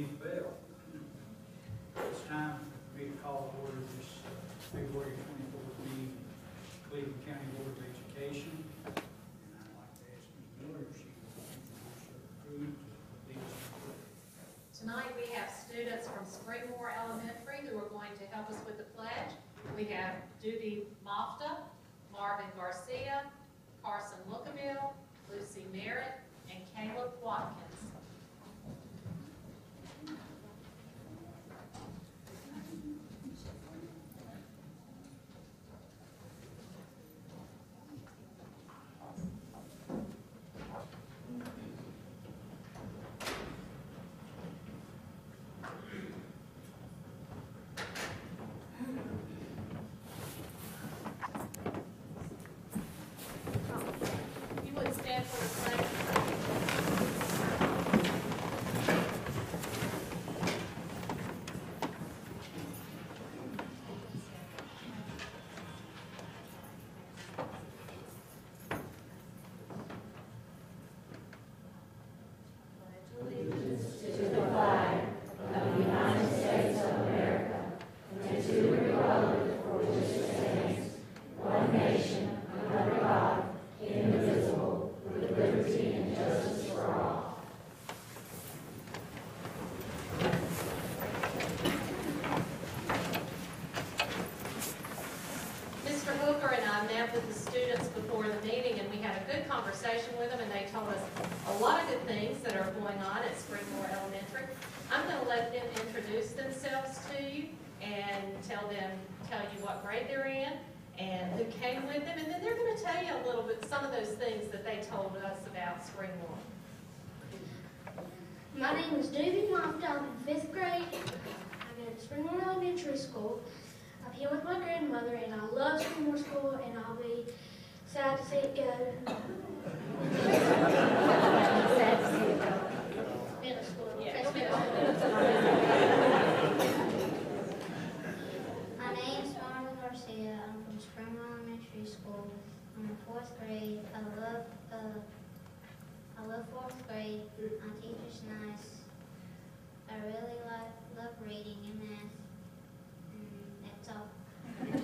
It's time for me to call to order this February twenty-fourth meeting, Cleveland County Board of Education. And I'd like to ask Ms. Miller if she would introduce crew to lead us in prayer. Tonight, we have students from Springmore Elementary who are going to help us with the pledge. We have Doobie Mofta, Marvin I'm here with my grandmother, and I love Springmore School, and I'll be sad to see it go. sad to see it go. School. Yeah. My name's Marvin Garcia. I'm from Springmore Elementary School. I'm in fourth grade. I love, uh, I love fourth grade. My teacher's nice. I really like, love reading and math. And that's all. Oh, my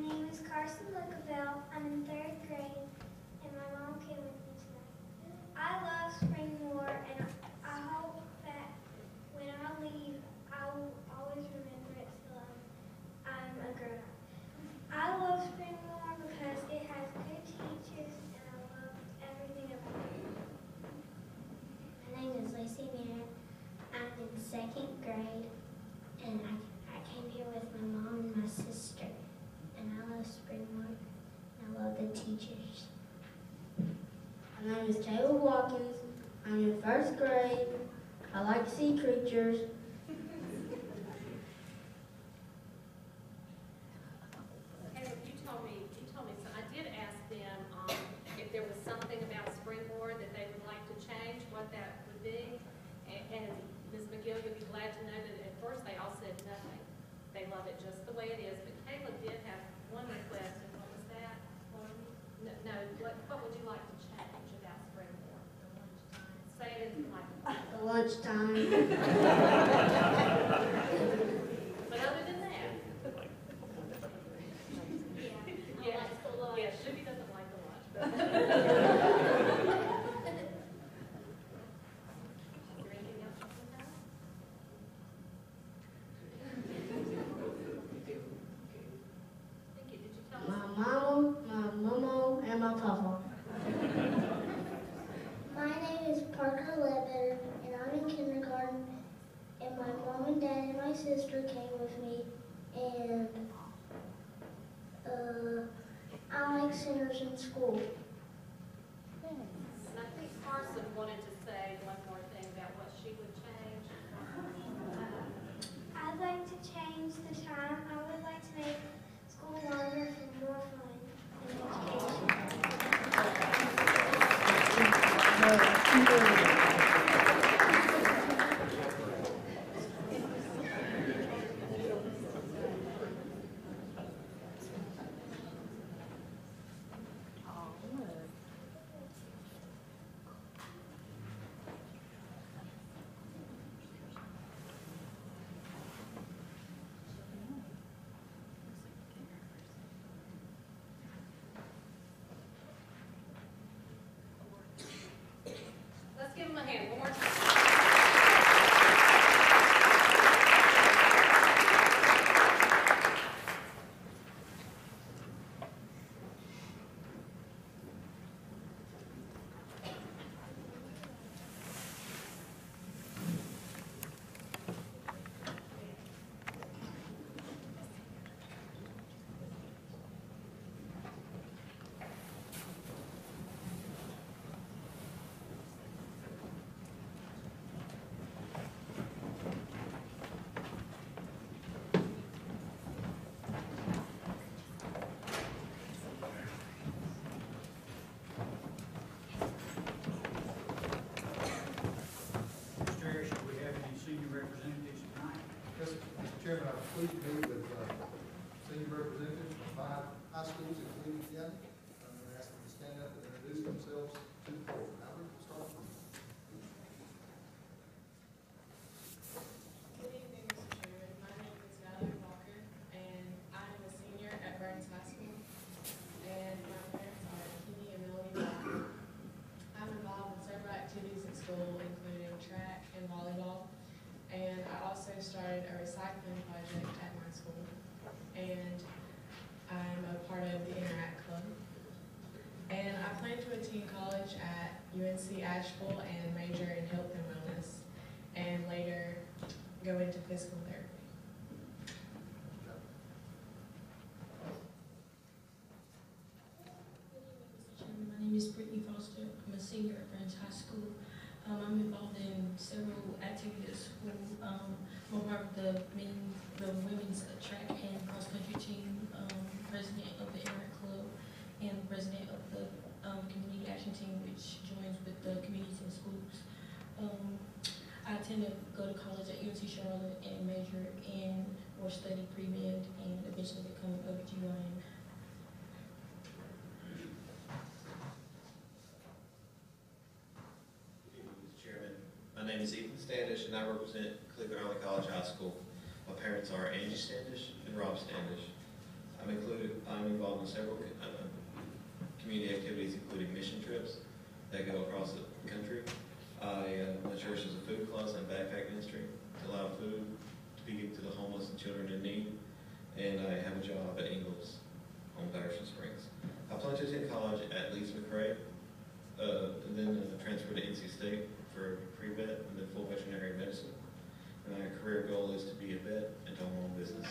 name is Carson. I'm in third grade, and my mom came with me tonight. I love Springmore, and I hope that when I leave, I will always remember it till I'm, a grown up. I love Springmore because it has second grade, and I, I came here with my mom and my sister. And I love Springmore, and I love the teachers. My name is Caleb Watkins. I'm in first grade. I like sea creatures. Caleb, you told me, you told me, so I did ask them, um, if there was something about Springmore that they would like to change, what that would be. And, and Ms. McGill, you'll be glad to know that at first they all said nothing. They love it just the way it is, but Caleb did have one request, and what was that? No, no, what, what would you like to change about Springmore? Say it in the microphone. The lunchtime. But other than that, I like yeah, Shuby doesn't like the lunch, but. Is there anything else you want to know? Thank you, did you tell us? My mama, my mama, and my papa. My name is Parker Ledbetter, and I'm in kindergarten. And my mom and dad and my sister came with me, and uh, I like centers in school. And I think Carson wanted to say one more thing about what she would change. I'd like to change the time. UNC Asheville and major in health and wellness. And later go into physical therapy. Mr. Chairman, my name is Brittany Foster. I'm a senior at Branch High School. Um, I'm involved in several activities at. Um, I'm part of the men, the women's track and cross-country team, um, president of the Interact Club, and president of the, um, community action team, which joins with the communities and schools. Um, I intend to go to college at UNC Charlotte and major in or study pre-med and eventually become a OBGYN. My name is Ethan Standish, and I represent Cleveland Early College High School. My parents are Angie Standish and Rob Standish. I'm included, I'm involved in several uh, community activities, including mission trips that go across the country. I, uh, my church is a food closet and backpack ministry to allow food to be given to the homeless and children in need. And I have a job at Ingles on Patterson Springs. I plan to attend college at Lees-McRae, uh, and then uh, transfer to NC State for pre-vet and then full veterinary medicine. And my career goal is to be a vet and own my own business.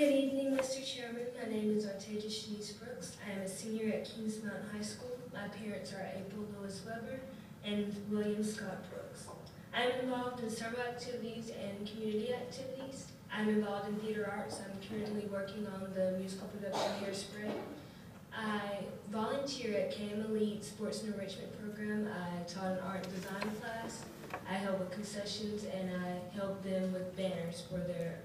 Good evening, Mr. Chairman. My name is Artasia Shanice Brooks. I am a senior at Kings Mountain High School. My parents are April Lewis Weber and William Scott Brooks. I am involved in several activities and community activities. I'm involved in theater arts. I'm currently working on the musical production Hairspray. I volunteer at KM Elite Sports and Enrichment Program. I taught an art and design class. I help with concessions and I help them with banners for their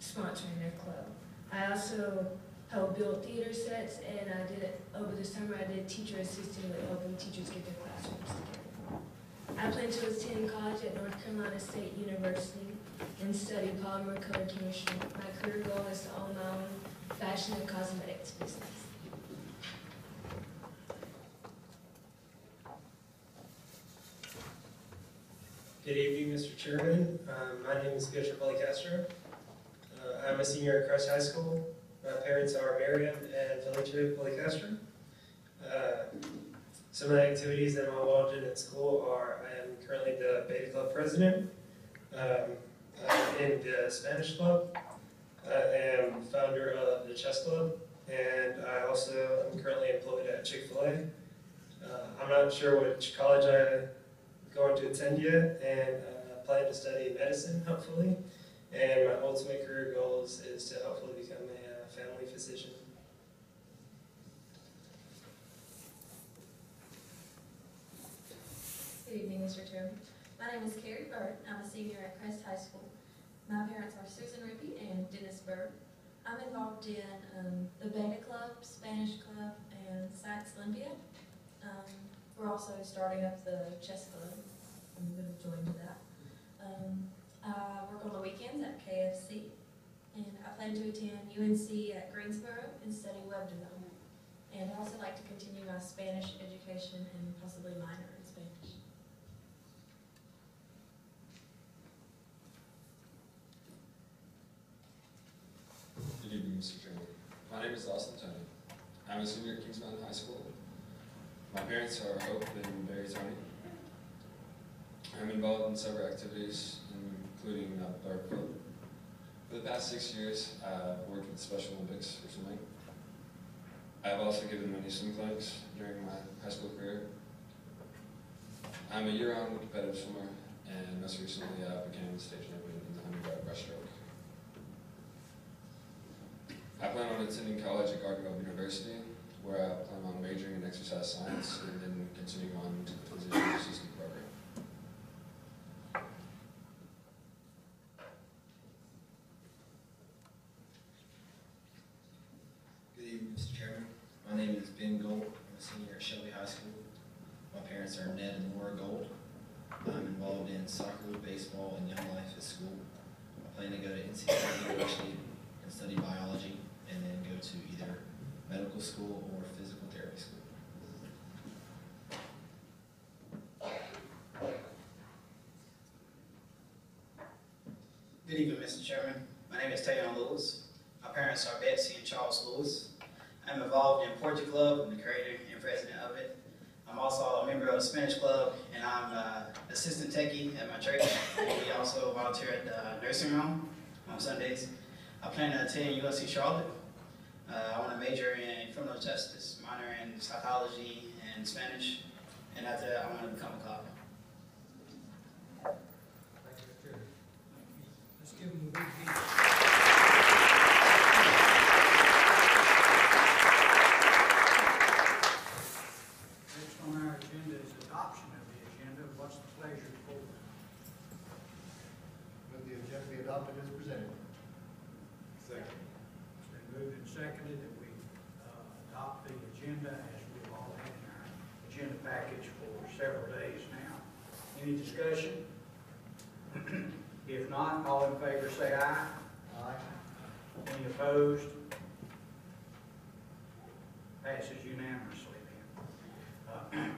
sponsoring their club. I also helped build theater sets, and I did over the summer. I did teacher assisting with helping teachers get their classrooms together. I plan to attend college at North Carolina State University and study polymer color chemistry. My career goal is to own my own fashion and cosmetics business. Good evening, Mr. Chairman. Um, My name is Bishop Polly Castro. Uh, I'm a senior at Crest High School. My parents are Miriam and Felicia Polly Castro. Uh, Some of the activities that I'm involved in at school are, I am currently the Beta Club president um, I'm in the Spanish club. I am founder of the chess club, and I also am currently employed at Chick-fil-A. Uh, I'm not sure which college I'm going to attend yet and uh, plan to study medicine, hopefully. And my ultimate career goals is to hopefully become a uh, family physician. Good evening, Mr. Chairman. My name is Carrie Bird. I'm a senior at Crest High School. My parents are Susan Rippey and Dennis Bird. I'm involved in um, the Beta Club, Spanish Club, and Science Olympiad. Um, we're also starting up the chess club. I'm going to join that. Um, I work on the weekends at KFC, and I plan to attend UNC at Greensboro and study web development. And I'd also like to continue my Spanish education and possibly minor in Spanish. Good evening, Mr. Chairman. My name is Austin Tony. I'm a senior at Kings Mountain High School. My parents are Hope and Barry Tony. I'm involved in several activities, including uh. For the past six years, I've worked with Special Olympics swimming. I've also given many swim clinics during my high school career. I'm a year-round competitive swimmer, and most recently I became state champion in the 100 yard breaststroke. I plan on attending college at Gardner Webb University, where I plan on majoring in exercise science and then continuing on to the physician assistant program. Good evening, Mr. Chairman. My name is Ben Gold. I'm a senior at Shelby High School. My parents are Ned and Laura Gold. I'm involved in soccer, baseball, and young life at school. I plan to go to NC State University and study biology, and then go to either medical school or physical therapy school. Good evening, Mr. Chairman. My name is Tayon Lewis. My parents are Betsy and Charles Lewis. I'm involved in Portrait Club, I'm the creator and president of it. I'm also a member of the Spanish Club, and I'm uh, assistant techie at my church. We also volunteer at the nursing home on Sundays. I plan to attend UNC Charlotte. Uh, I want to major in criminal justice, minor in psychology and Spanish, and after that, I want to become a cop. Let's give them a big hand. Next on our agenda is adoption of the agenda. What's the pleasure of the board? Move the agenda be adopted as presented. Second. It's been moved and seconded that we uh, adopt the agenda as we've all had in our agenda package for several days now. Any discussion? If not, all in favor say aye. Aye. Any opposed? Passes unanimously then. Uh,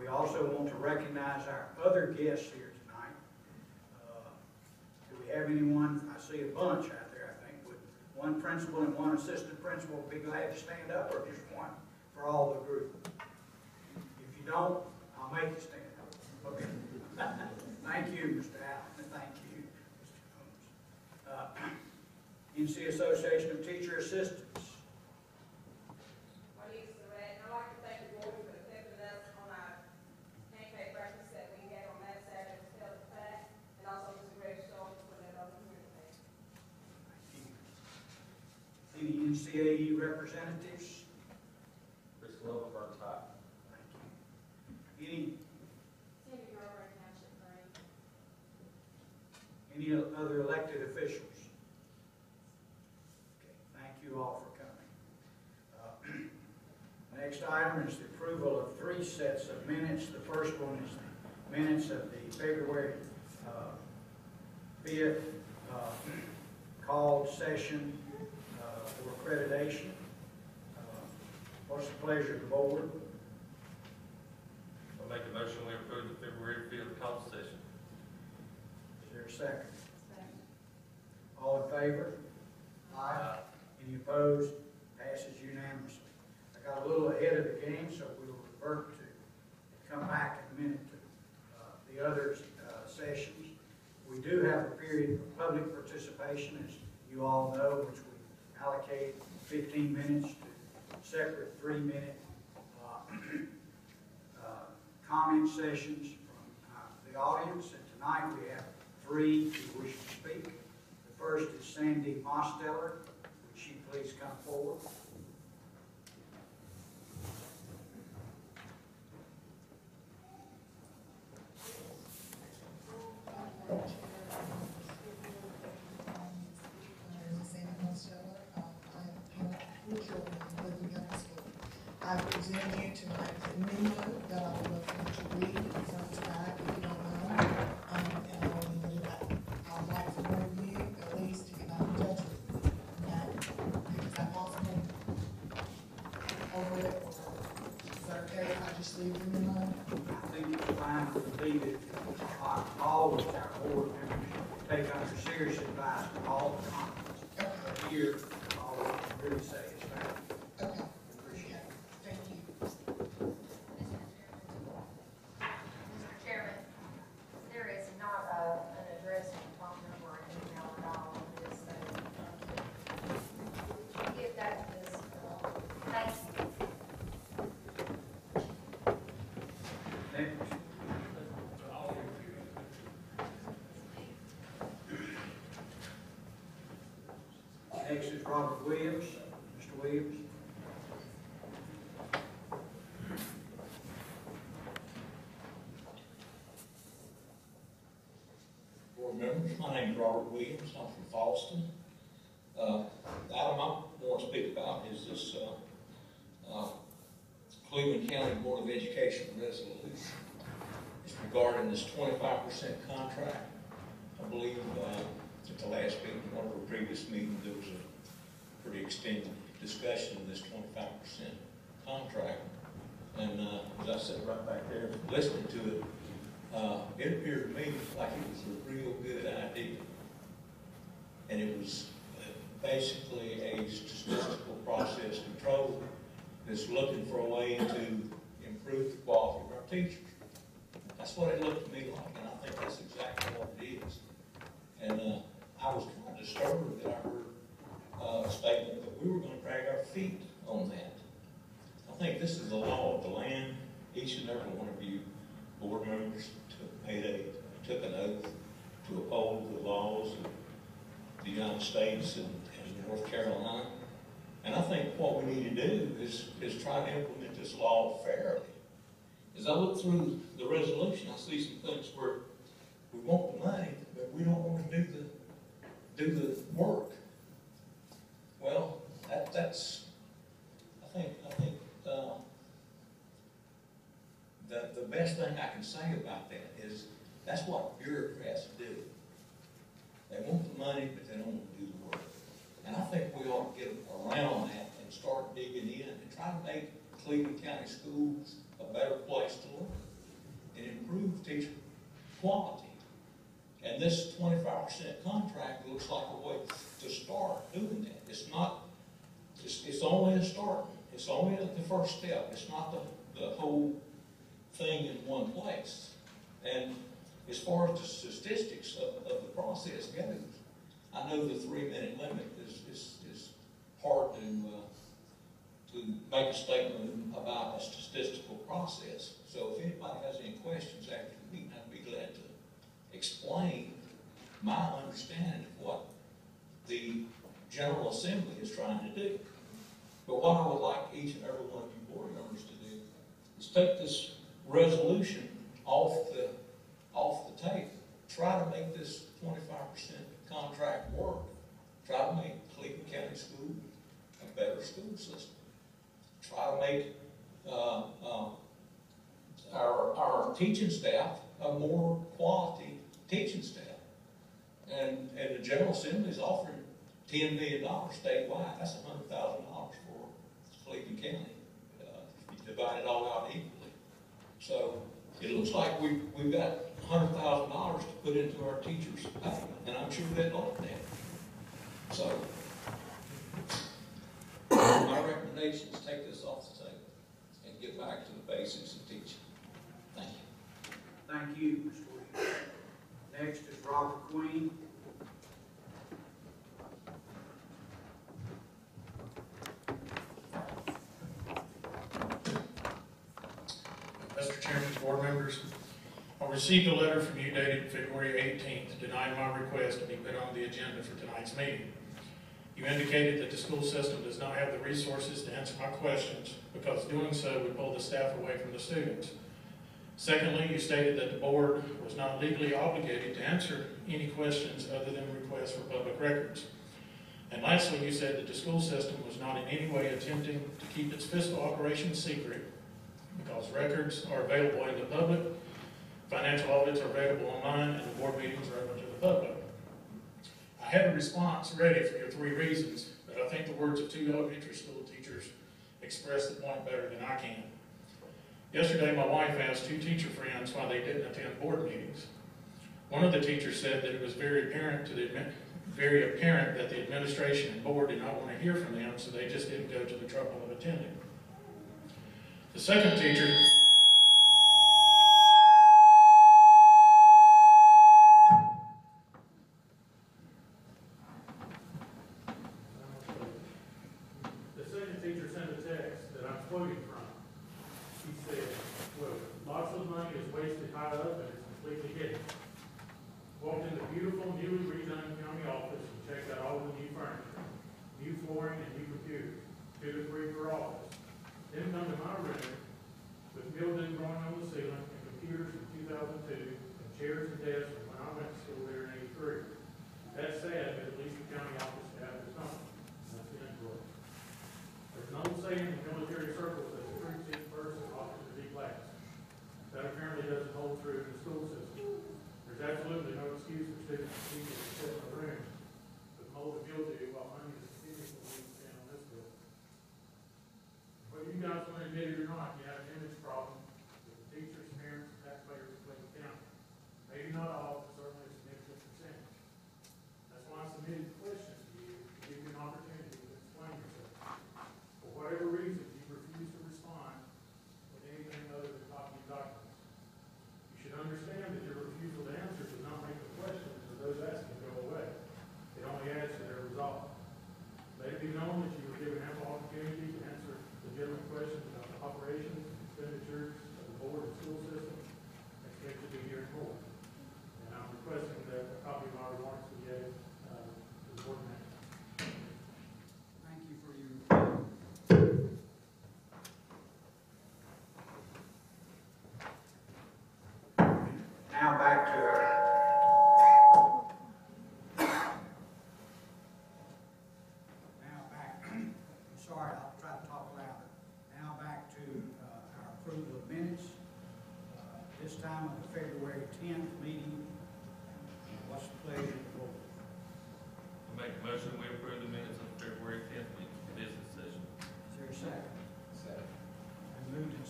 We also want to recognize our other guests here tonight. Uh, Do we have anyone, I see a bunch out there, I think, would one principal and one assistant principal be glad to stand up, or just one for all the group? If you don't, I'll make you stand up. Okay. Thank you, Mr. Allen, thank you, Mr. Combs. Uh, NC Association of Teacher Assistants. My name is Lorette, and I'd like to thank the board for accepting us on our pancake breakfast that we had on that Saturday, to tell the fact, and also Mr. Greg Shaw for that other here today. Any NCAE representatives? Chris Glover, Burns High. Thank you. Any, Cindy Garber, Township Three. any other elected officials? Okay, thank you all for coming. Uh, Next item is the approval of three sets of minutes. The first one is the minutes of the February uh, fifth uh, called session for accreditation. Uh, What's the pleasure of the board? I'll make a motion, we approve the February fifth call session. Is there a second? All in favor? Aye. Any opposed? Passes unanimously. I got a little ahead of the game, so we'll revert to, come back in a minute to uh, the other uh, sessions. We do have a period of public participation, as you all know, which we allocate 15 minutes to separate three-minute uh, uh, comment sessions from uh, the audience. And tonight, we have three who wish to speak. The first is Sandy Mosteller. Would she please come forward? Next is Robert Williams. Mr. Williams. board members, my name is Robert Williams, I'm from Falston. Uh, the item I want to speak about is this, uh, uh, Cleveland County Board of Education resolution. It's regarding this twenty-five percent contract. I believe, uh, at the last meeting, one of our previous meetings, there was a pretty extended discussion of this twenty-five percent contract. And, uh, as I sat right back there listening to it, uh, it appeared to me like it was a real good idea. And it was uh, basically a statistical process control that's looking for a way to improve the quality of our teachers. That's what it looked to me like, and I think that's exactly what it is. And, uh, I was kind of disturbed that I heard, uh, statement that we were gonna drag our feet on that. I think this is the law of the land. Each and every one of you board members took, made a, took an oath to uphold the laws of the United States and, and North Carolina. And I think what we need to do is, is try to implement this law fairly. As I look through the resolution, I see some things where we want the money, but we don't want to do the, do the work. Well, that, that's, I think, I think, uh, the, the best thing I can say about that is, that's what bureaucrats do. They want the money, but they don't want to do the work. And I think we ought to get around that and start digging in and try to make Cleveland County schools a better place to learn and improve teacher quality. And this twenty-five percent contract looks like a way to start doing that. It's not, it's, it's only a start. It's only the first step. It's not the, the whole thing in one place. And as far as the statistics of, of the process goes, I know the three-minute limit is, is, is hard to, uh, to make a statement about a statistical process. So if anybody has any questions after the meeting, I'd be glad to explain my understanding of what the General Assembly is trying to do. But what I would like each and every one of you board members to do is take this resolution off the, off the table. Try to make this twenty-five percent contract work. Try to make Cleveland County School a better school system. Try to make, uh, uh, our, our teaching staff a more quality teaching staff. And, and the General Assembly is offering ten million dollars statewide, that's a hundred thousand dollars for Cleveland County, uh, if you divide it all out equally. So it looks like we, we've got hundred thousand dollars to put into our teachers' pay, and I'm sure they'd like that. So my recommendation is take this off the table and get back to the basics of teaching. Thank you. Thank you, Mr. Williams. Next is Robert Queen. Mr. Chairman, board members, I received a letter from you dated February 18th denying my request to be put on the agenda for tonight's meeting. You indicated that the school system does not have the resources to answer my questions because doing so would pull the staff away from the students. Secondly, you stated that the board was not legally obligated to answer any questions other than requests for public records. And lastly, you said that the school system was not in any way attempting to keep its fiscal operations secret because records are available in the public, financial audits are available online, and the board meetings are open to the public. I have a response ready for your three reasons, but I think the words of two elementary school teachers express the point better than I can. Yesterday, my wife asked two teacher friends why they didn't attend board meetings. One of the teachers said that it was very apparent to the very apparent that the administration and board did not want to hear from them, so they just didn't go to the trouble of attending. The second teacher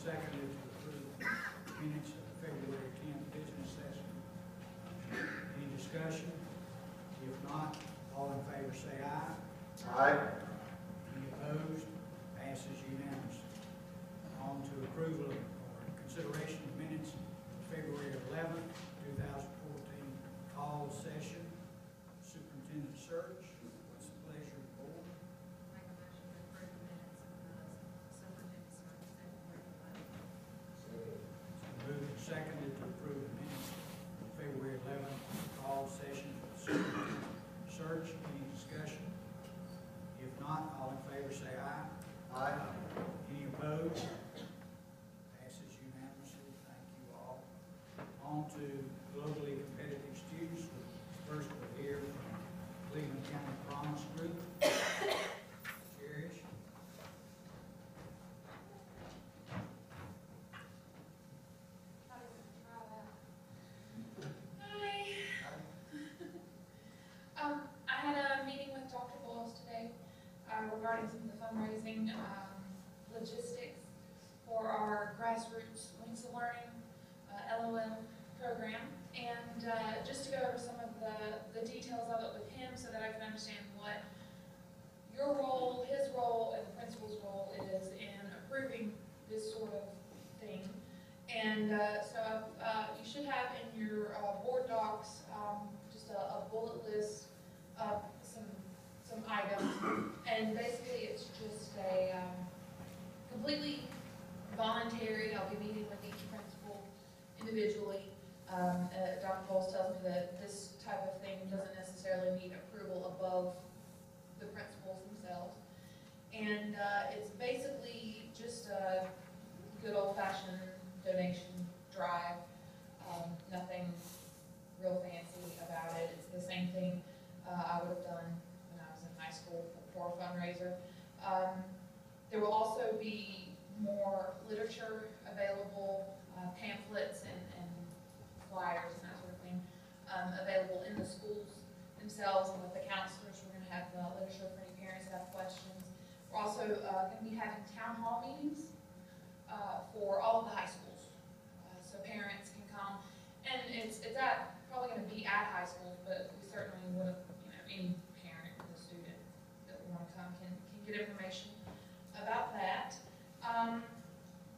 Seconded. favor say aye. of it with him so that I can understand what your role, his role, and the principal's role is in approving this sort of thing. And uh, so uh, you should have in your uh, board docs um, just a, a, bullet list of some some items, and basically it's just a um, completely voluntary. I'll be meeting with each principal individually. Um, uh, Dr. Bowles tells me that this type of thing doesn't necessarily need approval above the principals themselves. And uh, it's basically just a good old-fashioned donation drive. Um, nothing real fancy about it. It's the same thing uh, I would have done when I was in high school for a fundraiser. Um, there will also be more literature available, uh, pamphlets and, and flyers um, available in the schools themselves and with the counselors. We're going to have uh, literature for any parents that have questions. We're also uh, going to be having town hall meetings uh, for all of the high schools. Uh, so parents can come. And it's, it's at, probably going to be at high schools, but we certainly would have, you know, any parent or student that would want to come can, can get information about that. Um,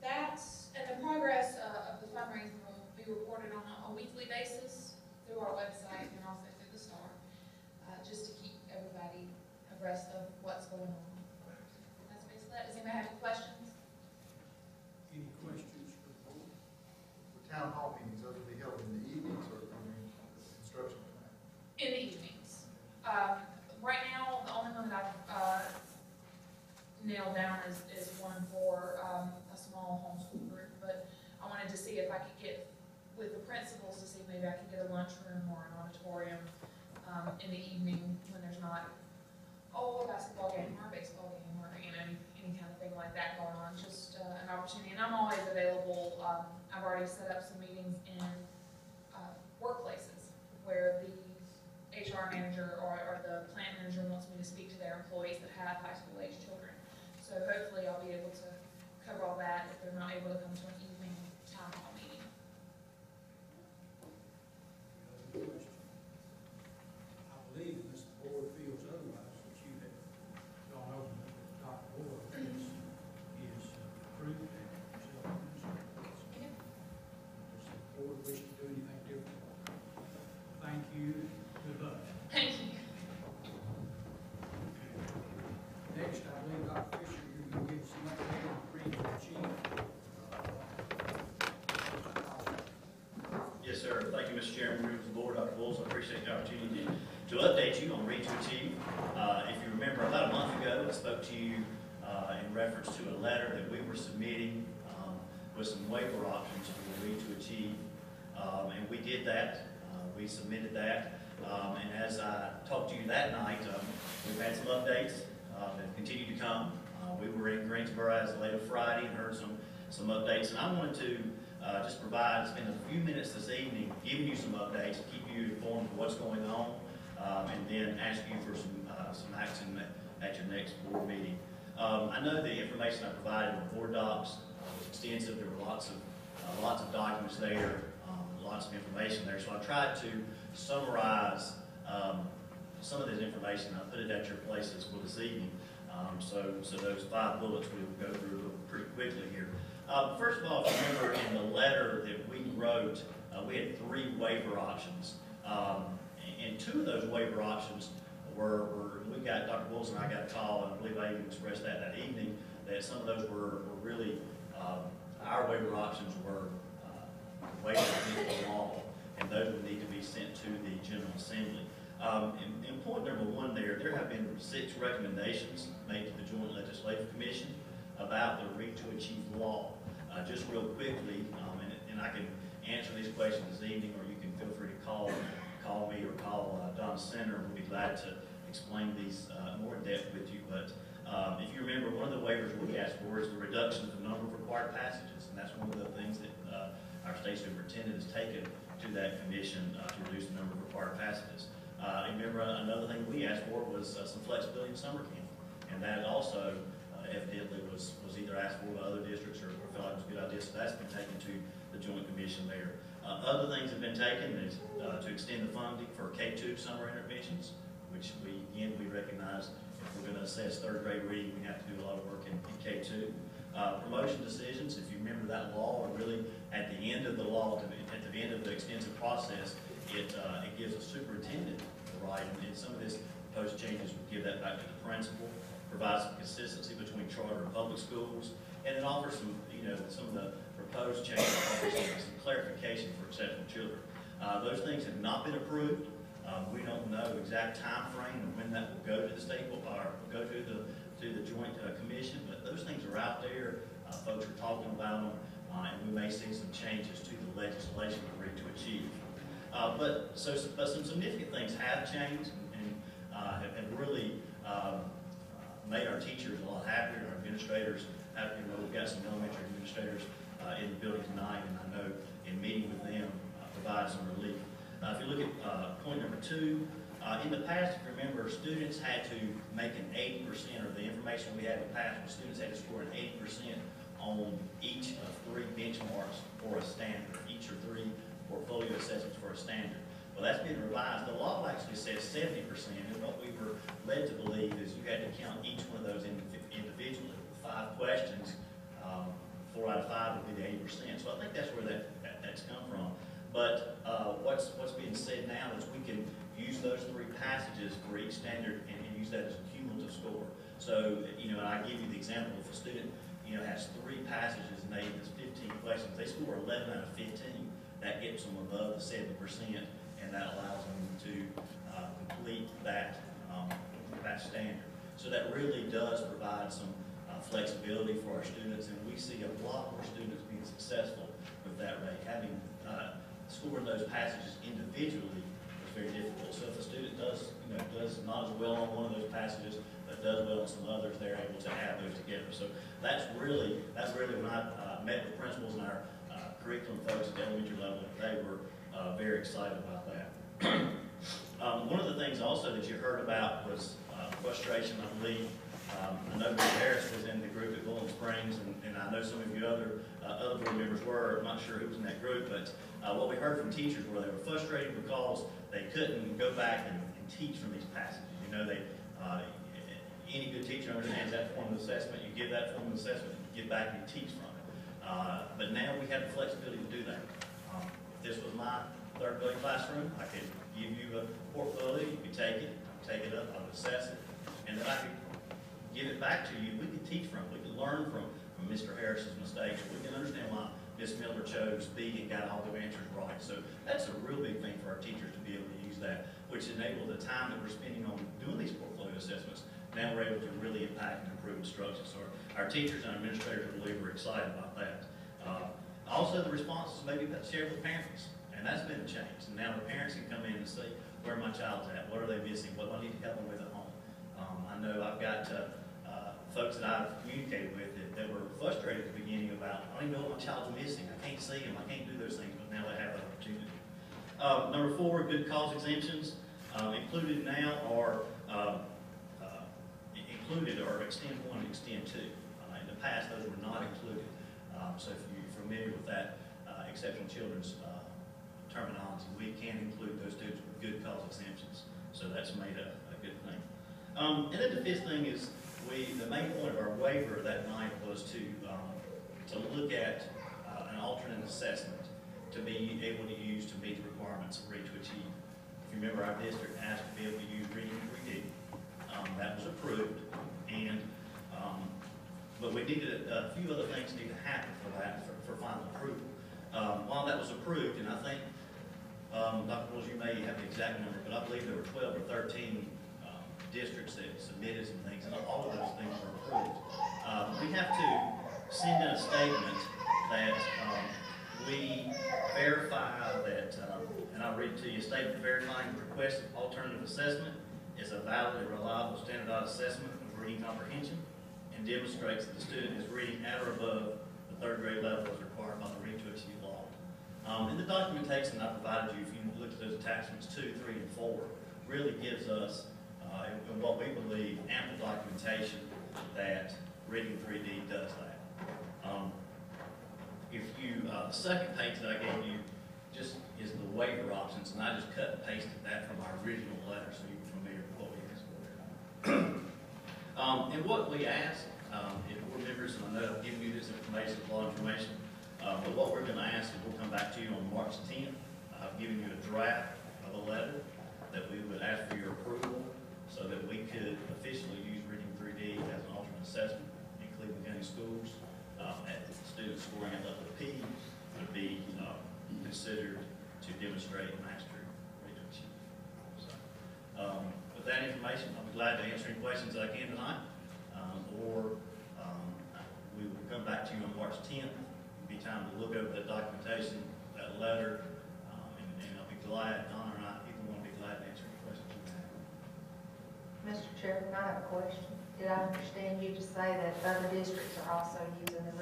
that's, and the progress uh, of the fundraising will be reported on a, a weekly basis. Abreast of what's going on. That's basically it. Does anybody have any questions? Any questions for the board? The town hall meetings, those will be held in the evenings or during construction time? In the evenings. Um, right now, the only one that I've, uh, nailed down is, is one for, um, a small homeschool group, but I wanted to see if I could get with the principals to see if maybe I could get a lunchroom or an auditorium, um, in the evening when there's not, oh, a basketball game or a baseball game or, you know, any kind of thing like that going on, just, uh, an opportunity. And I'm always available, um, I've already set up some meetings in, uh, workplaces where the HR manager or, or the plant manager wants me to speak to their employees that have high school age children. So hopefully I'll be able to cover all that if they're not able to come to an evening town hall meeting. Any other questions? I believe unless the board feels otherwise, that you have gone over with Dr. Boyle, is, is approved and self-administered. Does the board wish to do anything different? Thank you, good luck. Thank you. Next, I believe Dr. Fisher, you're going to give some update on Read to Achieve. Yes, sir. Thank you, Mr. Chairman, members of the board, Dr. Boyles. I appreciate the opportunity to update you on Read to Achieve. Uh, If you remember, about a month ago, I spoke to you uh, in reference to a letter that we were submitting um, with some waiver options for Read to Achieve. Um, And we did that. Uh, We submitted that. Um, And as I talked to you that night, um, we've had some updates uh, that continue to come. Uh, We were in Greensboro as late of Friday and heard some, some updates. And I wanted to uh, just provide, spend a few minutes this evening giving you some updates, keep you informed of what's going on, um, and then ask you for some, uh, some action at- your next board meeting. Um, I know the information I provided in board docs extensive, there were lots of, uh, lots of documents there, um, lots of information there, so I tried to summarize, um, some of this information, I put it at your places for this evening. Um, so, so those five bullets we will go through pretty quickly here. Uh, first of all, remember in the letter that we wrote, uh, we had three waiver options. Um, and, and two of those waiver options were, were, we got, Dr. Wilson and I got a call, and I believe I even expressed that that evening, that some of those were, were really, um, our waiver options were, uh, waivers against the law, and those would need to be sent to the General Assembly. Um, and, and point number one there, there have been six recommendations made to the Joint Legislative Commission about the Read to Achieve law. Uh, just real quickly, um, and, and I can answer these questions this evening, or you can feel free to call, call me or call uh, Don Center, we'll be glad to explain these uh, more in depth with you. But um, if you remember, one of the waivers we asked for is the reduction of the number of required passages, and that's one of the things that uh, our state superintendent has taken to that commission uh, to reduce the number of required passages. Uh, remember, another thing we asked for was uh, some flexibility in summer camp, and that also uh, evidently was, was either asked for by other districts or, or felt like it was a good idea, so that's been taken to the joint commission there. Uh, other things have been taken is uh, to extend the funding for K-2 summer interventions, which we, again, we recognize going to assess third grade reading, we have to do a lot of work in, in K-2. Uh, promotion decisions, if you remember that law, and really at the end of the law, at the end of the extensive process, it, uh, it gives a superintendent the right, and some of this proposed changes would give that back to the principal, provide some consistency between charter and public schools, and then offer some, you know, some of the proposed changes, some clarification for exceptional children. Uh, those things have not been approved. Um, we don't know exact time frame of when that will go to the state, or go to the, to the joint uh, commission, but those things are out there. Uh, folks are talking about them, uh, and we may see some changes to the legislation we're ready to achieve. Uh, but so, but some significant things have changed and uh, have, have really um, made our teachers a lot happier, our administrators happier. Well, we've got some elementary administrators uh, in the building tonight, and I know in meeting with them uh, provide some relief. Uh, if you look at uh, point number two, uh, in the past, if you remember, students had to make an 80%, or the information we had in the past, students had to score an 80% on each of three benchmarks for a standard, each or three portfolio assessments for a standard. Well, that's been revised. The law actually says seventy percent, and what we were led to believe is you had to count each one of those indiv- individually. Five questions, um, four out of five would be the eighty percent. So I think that's where that, that- that's come from. But, uh, what's, what's being said now is we can use those three passages for each standard and, and use that as a cumulative score. So, you know, and I give you the example, if a student, you know, has three passages and they, there's fifteen questions, they score eleven out of fifteen, that gets them above the seventy percent, and that allows them to, uh, complete that, um, that standard. So that really does provide some, uh, flexibility for our students, and we see a lot more students being successful with that rate. Having, uh, scored those passages individually is very difficult. So if a student does, you know, does not as well on one of those passages, but does well on some others, they're able to add those together. So that's really, that's really when I, uh, met with principals and our, uh, curriculum folks at the elementary level, they were, uh, very excited about that. Um, one of the things also that you heard about was, uh, frustration, I believe. Um, I know Bill Harris was in the group at Bowling Springs, and, and I know some of you other, uh, other board members were, I'm not sure who was in that group, but, uh, what we heard from teachers were they were frustrated because they couldn't go back and, and teach from these passages. You know, they, uh, any good teacher understands that form of assessment, you give that form of assessment, you get back and teach from it. Uh, but now we have the flexibility to do that. Um, if this was my third grade classroom, I could give you a portfolio, you could take it, take it up, I would assess it, and then I could give it back to you, we can teach from, we can learn from, from Mr. Harris's mistakes, we can understand why Ms. Miller chose B and got all the answers right. So that's a real big thing for our teachers to be able to use that, which enables the time that we're spending on doing these portfolio assessments. Now we're able to really impact and improve instruction. So our, our teachers and administrators, I believe, are excited about that. Uh, also, the responses maybe shared with parents, and that's been a change. And now the parents can come in and see where my child's at, what are they missing, what do I need to help them with at home. Um, I know I've got uh, folks that I've communicated with that, that were frustrated at the beginning about, I don't even know what my child's missing, I can't see them, I can't do those things, but now they have that opportunity. Uh, number four, good cause exemptions. Um, included now are, um, uh, included are extend one and extend two. Uh, in the past, those were not included. Um, so if you're familiar with that uh, exceptional children's uh, terminology, we can include those students with good cause exemptions. So that's made a, a good thing. Um, and then the fifth thing is we, the main point of our waiver that night was to, um, to look at uh, an alternate assessment to be able to use to meet the requirements of Read to Achieve. If you remember, our district asked to be able to use Reading 3D. Um, that was approved, and, um, but we needed, a, a few other things need to happen for that, for, for final approval. Um, while that was approved, and I think, um, Dr. Wills, you may have the exact number, but I believe there were twelve or thirteen, um, districts that submitted some things, and all of those things were approved. Um, we have to send in a statement that, um, we verify that, um, and I'll read to you, a statement verifying the requested alternative assessment is a valid and reliable standardized assessment of reading comprehension and demonstrates that the student is reading at or above the third grade level as required by the Read to Achieve law. Um, and the documentation I provided you, if you look at those attachments two, three, and four, really gives us, uh, and what we believe, ample documentation that Reading 3D does that. Um, if you, uh, the second page that I gave you just is the waiver options, and I just cut and pasted that from our original letter, so you're familiar with what we asked for. Um, and what we asked, um, if board members, and I know I've given you this information, a lot of information, uh, but what we're gonna ask is we'll come back to you on March tenth. I've given you a draft of a letter that we would ask for your approval so that we could officially use Reading 3D as an alternate assessment in Cleveland County Schools. Um, at students scoring at level P would be, uh, considered to demonstrate mastery, read to achieve. So, um, with that information, I'll be glad to answer any questions I can tonight. Um, or, um, we will come back to you on March tenth. It'll be time to look over that documentation, that letter, um, and, and I'll be glad, Donna and I, either one will be glad to answer any questions you have. Mr. Chairman, I have a question. Did I understand you to say that other districts are also using the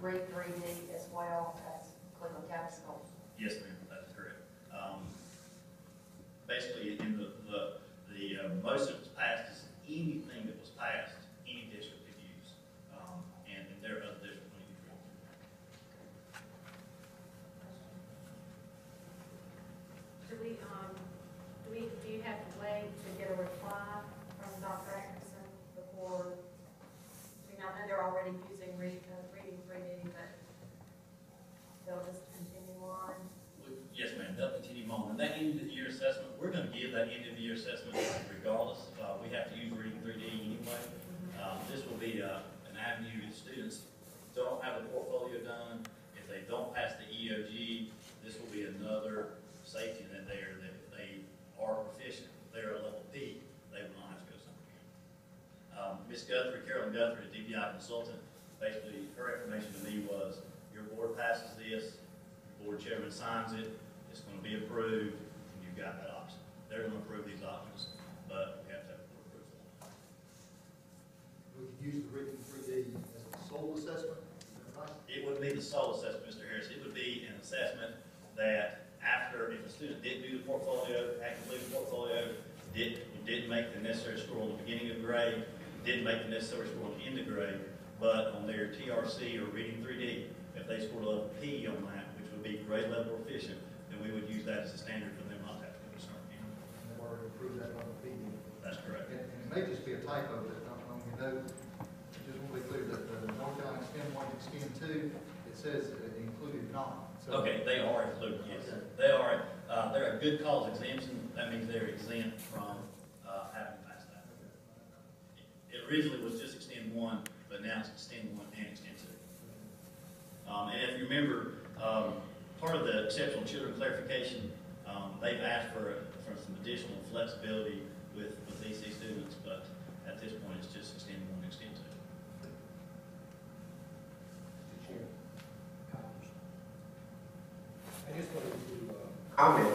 Read 3D as well as Cleveland County Schools? Yes, ma'am, that's correct. Um, basically, in the, the, the, uh, most of it's passed is anything that was passed, any district could use. Um, and there are other districts going to use it. Do we, um, do we, do you have to wait to get a reply from Dr. Atkinson before, I mean, I know they're already using read, uh, reading three D, but they'll just continue on. Yes, ma'am, they'll continue on. And that end of the year assessment, we're gonna give that end of the year assessment regardless. Uh, we have to use reading three D anyway. Ms. Guthrie, Carolyn Guthrie, the DPI consultant, basically, her information to me was, your board passes this, your board chairman signs it, it's gonna be approved, and you've got that option. They're gonna approve these options, but we have to have board approval. We could use the reading three D as a sole assessment, is that right? It wouldn't be the sole assessment, Mr. Harris, it would be an assessment that after, if a student didn't do the portfolio, hadn't completed the portfolio, didn't, didn't make the necessary score on the beginning of grade, didn't make the necessary score on the end of grade, but on their TRC or reading three D, if they scored a level P on that, which would be grade level proficient, then we would use that as a standard for them not to have to go to CERN. And we've already approved that on the PD. That's correct. And, and it may just be a typo that, on, on your note, just want to be clear that the North Carolina extend one, extend two, it says it included not. So- Okay, they are included, yes. Okay. They are, uh, they're a good cause exemption, that means they're exempt from, uh, having to pass that. It originally was just extend one, but now it's extend one and extend two. Um, and if you remember, um, part of the exceptional children clarification, um, they've asked for, for some additional flexibility with, with EC students, but at this point, it's just extend one, and extend two. I just wanted to uh, comment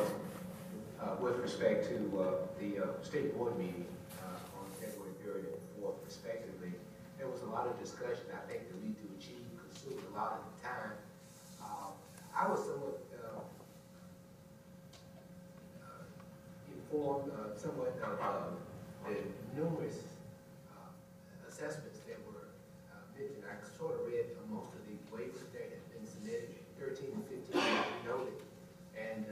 uh, with respect to uh, the uh, state board meeting uh, on February third and fourth respectively. There was a lot of discussion, I think, the Read to Achieve consumed a lot of the time. Uh, I was somewhat uh, uh, informed uh, somewhat of uh, the numerous uh, assessments that were mentioned. I sort of read most of the waivers that had been submitted, 13 and 15 that we noted. And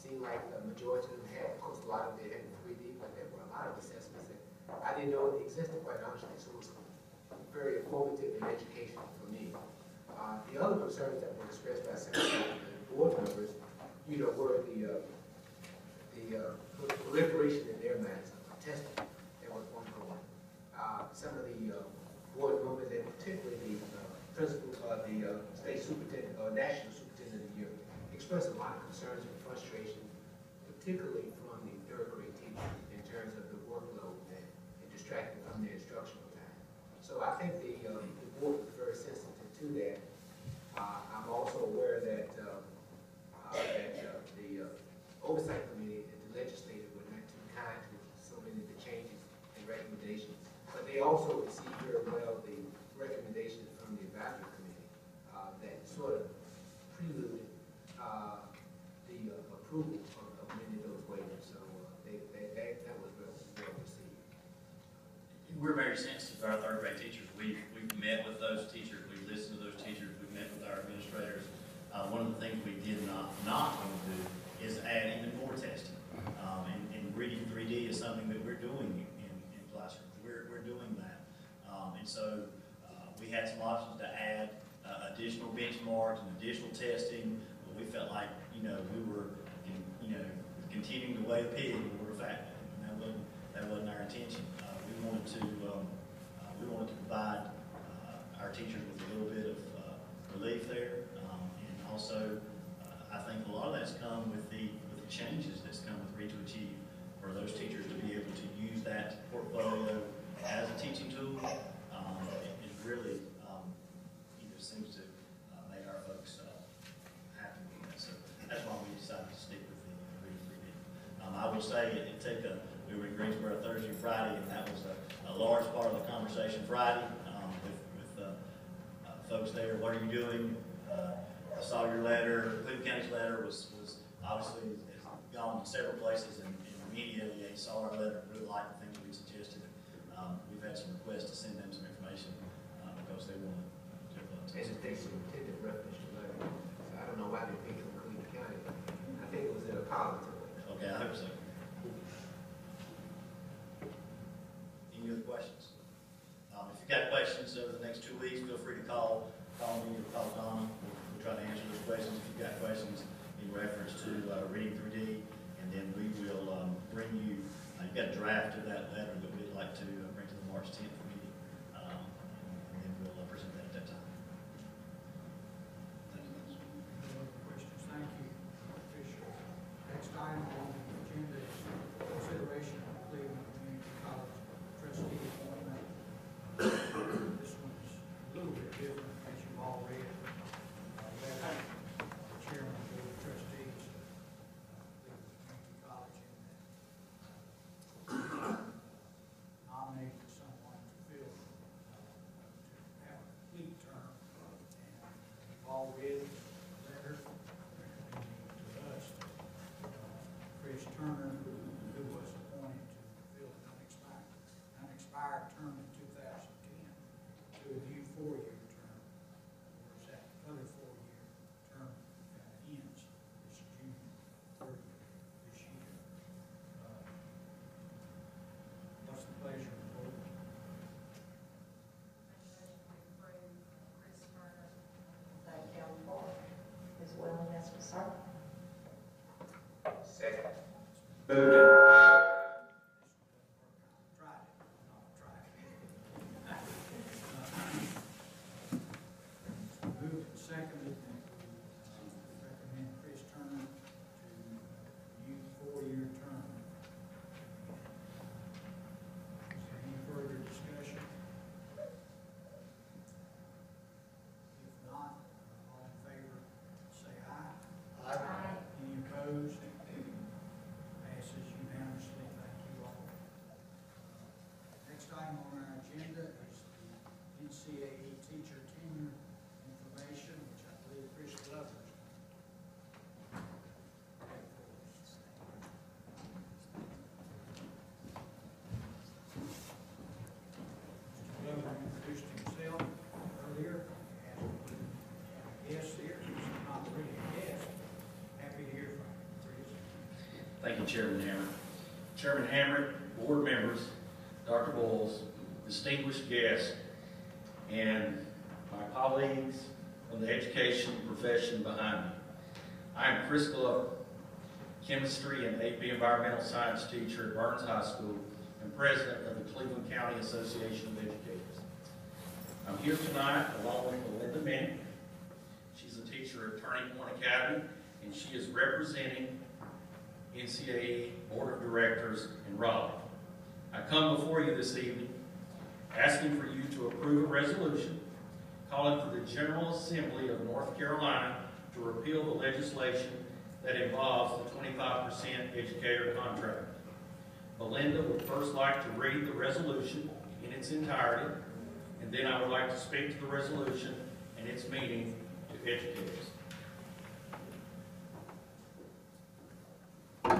seemed like a majority of them had, of course, a lot of them had in 3D, but there were a lot of assessments that I didn't know existed, quite honestly, so it was very informative and educational for me. Uh, The other concerns that were expressed by some of the board members, you know, were the, uh, the uh, proliferation in their minds of testing that was ongoing. Uh, Some of the uh, board members, and particularly the uh, principal of the uh, state superintendent, or national superintendent of the year, expressed a lot of concerns and frustration, particularly from the third grade teachers in terms of the workload and and distracting from their. So I think the, uh, the board was very sensitive to that. Uh, I'm also aware that, uh, uh, that uh, the uh, oversight committee and the legislature were not too kind to so many of the changes and recommendations. But they also received very well the recommendations from the advisory committee uh, that sort of preluded uh, the uh, approval of of many of those waivers. So uh, they, they, that, that was well, well received. We're very sensitive to our third grade teachers. We've, we've met with those teachers, we've listened to those teachers, we've met with our administrators. Uh, one of the things we did not, want to do is add even more testing. Um, and, and reading three D is something that we're doing in, in classrooms. We're, we're doing that. Um, and so, uh, we had some options to add, uh, additional benchmarks and additional testing, but we felt like, you know, we were, in- you know, continuing to weigh the pig we were fat. And that wasn't, that wasn't our intention. Uh, we wanted to, um, uh, we wanted to provide, uh, our teachers with a little bit of, uh, relief there. Um, and also, I think a lot of that's come with the, with the changes that's come with Read to Achieve, for those teachers to be able to use that portfolio as a teaching tool. Um, it, it really, um, seems to, uh, make our folks, uh, happy with that. So that's why we decided to stick with the Read to Read. Um, I would say it, it took a, we were in Greensboro Thursday and Friday, and that was a, a large part of the conversation Friday, um, with, with, uh, uh, folks there, what are you doing? Uh, I saw your letter, Cleveland County's letter was, was obviously has gone to several places, and and immediately they saw our letter, really liked the things we suggested. Um, we've had some requests to send them some information, uh, because they want to. And the state superintendent referenced your letter. So I don't know why they picked from Cleveland County. I think it was in a positive way. Okay, I hope so. Any other questions? Um, if you've got questions over the next two weeks, feel free to call, call me or call Donna. We'll try to answer those questions. If you've got questions in reference to uh, Reading 3D, and then we will um, bring you, uh, you've got a draft of that letter that we'd like to uh, bring to the March 10th expired term in two thousand ten to a new four-year term. Whereas that other four-year term uh, ends this June thirtieth this year. Uh, What's the pleasure of the board? Thank you for his willingness to serve. Second. Moved and. Tried it, not tried it. Uh, Moved and seconded that we uh, recommend Chris Turner to a new four-year term. Is there any further discussion? If not, all in favor, say aye. Aye. Any opposed? Passes unanimously, thank you all. Next item on our agenda is the NCAE teacher tenure information, which I believe Chris Glover is going to have for us. Mr. Glover introduced himself earlier, as a guest here, he's not really a guest. Happy to hear from you, Chris. You, Chairman Hammer. Chairman Hammer, board members, Dr. Boyles, distinguished guests, and my colleagues from the education profession behind me. I am Chris Glover, chemistry and AP environmental science teacher at Burns High School and president of the Cleveland County Association of Educators. I'm here tonight along with Belinda Minnick. She's a teacher at Turning Point Academy, and she is representing NCAE Board of Directors in Raleigh. I come before you this evening asking for you to approve a resolution calling for the General Assembly of North Carolina to repeal the legislation that involves the 25% educator contract. Belinda would first like to read the resolution in its entirety, and then I would like to speak to the resolution and its meaning to educators.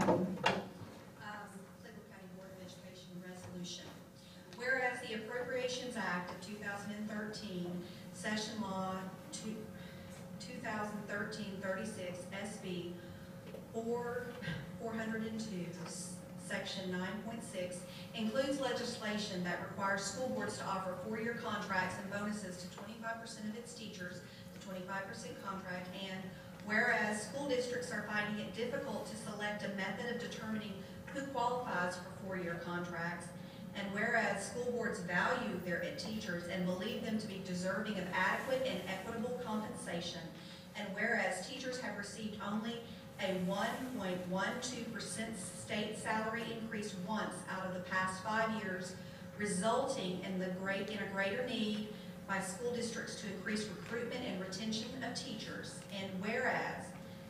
Cleveland County Board of Education resolution. Whereas the Appropriations Act of 2013, Session Law 2013-36 SB 4 402, Section 9.6, includes legislation that requires school boards to offer four-year contracts and bonuses to 25% of its teachers, the 25% contract, and Whereas school districts are finding it difficult to select a method of determining who qualifies for four-year contracts, and whereas school boards value their teachers and believe them to be deserving of adequate and equitable compensation, and whereas teachers have received only a 1.12% state salary increase once out of the past five years, resulting in the great, in a greater need by school districts to increase recruitment and retention of teachers. And whereas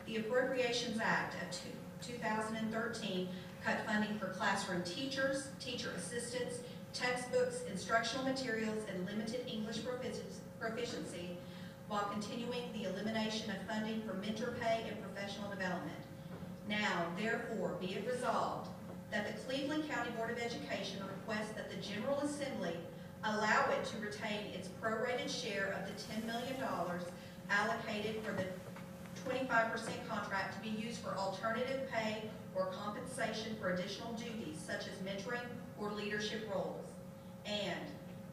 the Appropriations Act of 2013 cut funding for classroom teachers, teacher assistants, textbooks, instructional materials, and limited English proficiency, while continuing the elimination of funding for mentor pay and professional development. Now, therefore, be it resolved that the Cleveland County Board of Education requests that the General Assembly allow it to retain its prorated share of the $10 million allocated for the 25% contract to be used for alternative pay or compensation for additional duties such as mentoring or leadership roles. And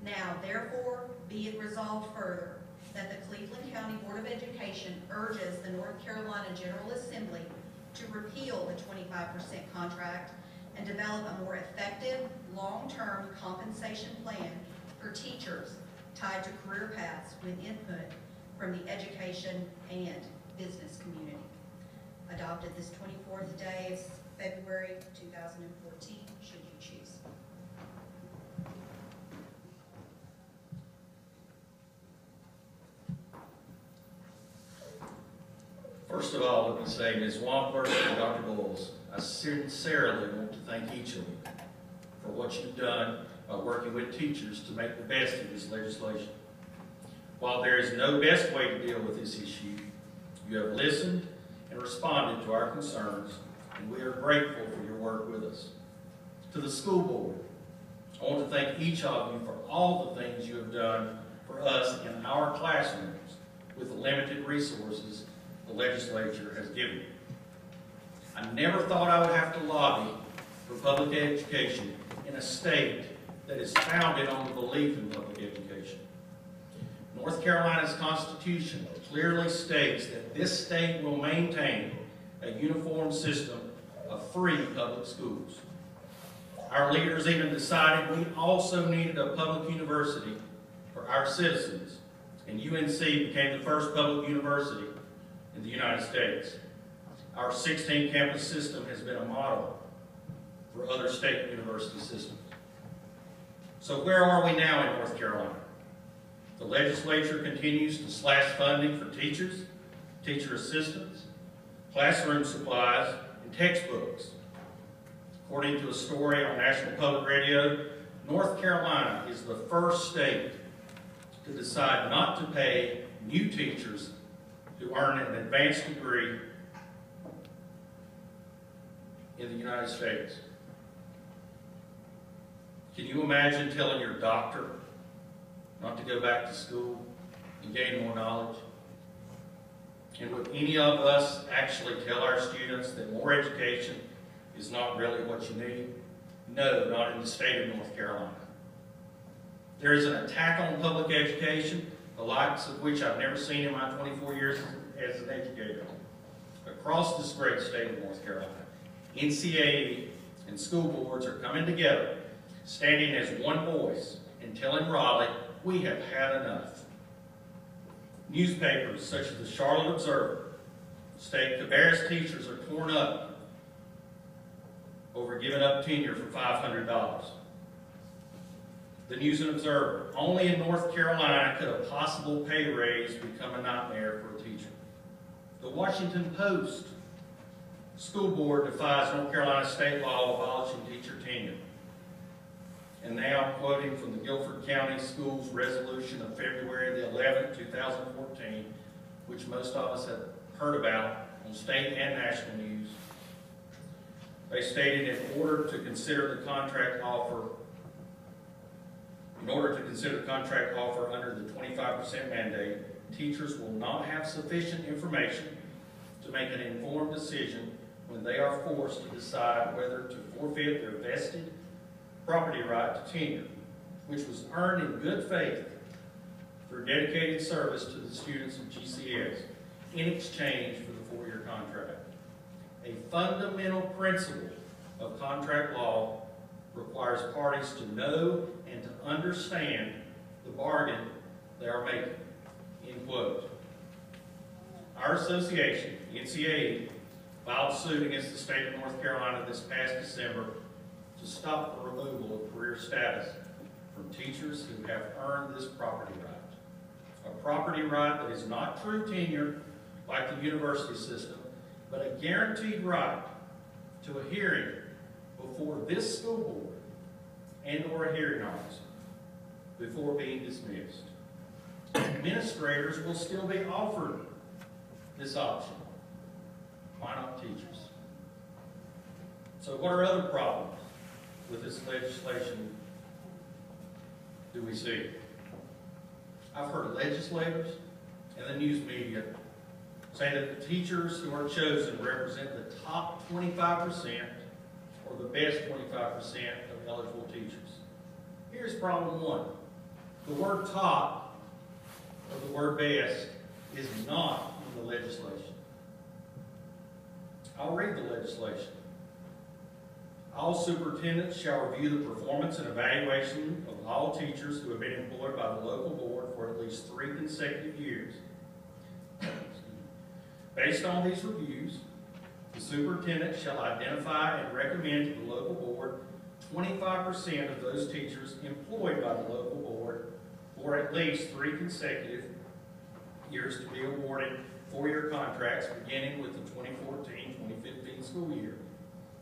now therefore be it resolved further that the Cleveland County Board of Education urges the North Carolina General Assembly to repeal the 25% contract and develop a more effective, long-term compensation plan for teachers tied to career paths with input from the education and business community. Adopted this 24th day of February 2014, should you choose. First of all, let me say, Ms. Wampler and Dr. Boyles, I sincerely want to thank each of you for what you've done by working with teachers to make the best of this legislation. While there is no best way to deal with this issue, you have listened and responded to our concerns, and we are grateful for your work with us. To the school board, I want to thank each of you for all the things you have done for us in our classrooms with the limited resources the legislature has given. I never thought I would have to lobby for public education in a state that is founded on the belief in public education. North Carolina's Constitution clearly states that this state will maintain a uniform system of free public schools. Our leaders even decided we also needed a public university for our citizens, and UNC became the first public university in the United States. Our 16 campus system has been a model for other state university systems. So where are we now in North Carolina? The legislature continues to slash funding for teachers, teacher assistants, classroom supplies, and textbooks. According to a story on National Public Radio, North Carolina is the first state to decide not to pay new teachers who earn an advanced degree in the United States. Can you imagine telling your doctor not to go back to school and gain more knowledge? And would any of us actually tell our students that more education is not really what you need? No, not in the state of North Carolina. There is an attack on public education, the likes of which I've never seen in my 24 years as an educator. Across this great state of North Carolina, NCAE and school boards are coming together, standing as one voice and telling Raleigh, we have had enough. Newspapers such as the Charlotte Observer state Cabarrus teachers are torn up over giving up tenure for $500. The News and Observer, only in North Carolina could a possible pay raise become a nightmare for a teacher. The Washington Post, school board defies North Carolina state law abolishing teacher tenure. And now quoting from the Guilford County Schools resolution of February the 11th, 2014, which most of us have heard about on state and national news. They stated in order to consider the contract offer, in order to consider the contract offer under the 25% mandate, teachers will not have sufficient information to make an informed decision when they are forced to decide whether to forfeit their vested property right to tenure, which was earned in good faith for dedicated service to the students of GCS in exchange for the four-year contract. A fundamental principle of contract law requires parties to know and to understand the bargain they are making. End quote. Our association, NCAE, filed suit against the state of North Carolina this past December to stop the removal of career status from teachers who have earned this property right. A property right that is not true tenure like the university system, but a guaranteed right to a hearing before this school board and or a hearing officer before being dismissed. Administrators will still be offered this option. Why not teachers? So what are other problems with this legislation do we see? I've heard legislators and the news media say that the teachers who are chosen represent the top 25% or the best 25% of eligible teachers. Here's problem one. The word top or the word best is not in the legislation. I'll read the legislation. All superintendents shall review the performance and evaluation of all teachers who have been employed by the local board for at least three consecutive years. Based on these reviews, the superintendent shall identify and recommend to the local board 25% of those teachers employed by the local board for at least three consecutive years to be awarded four-year contracts beginning with the 2014-2015 school year.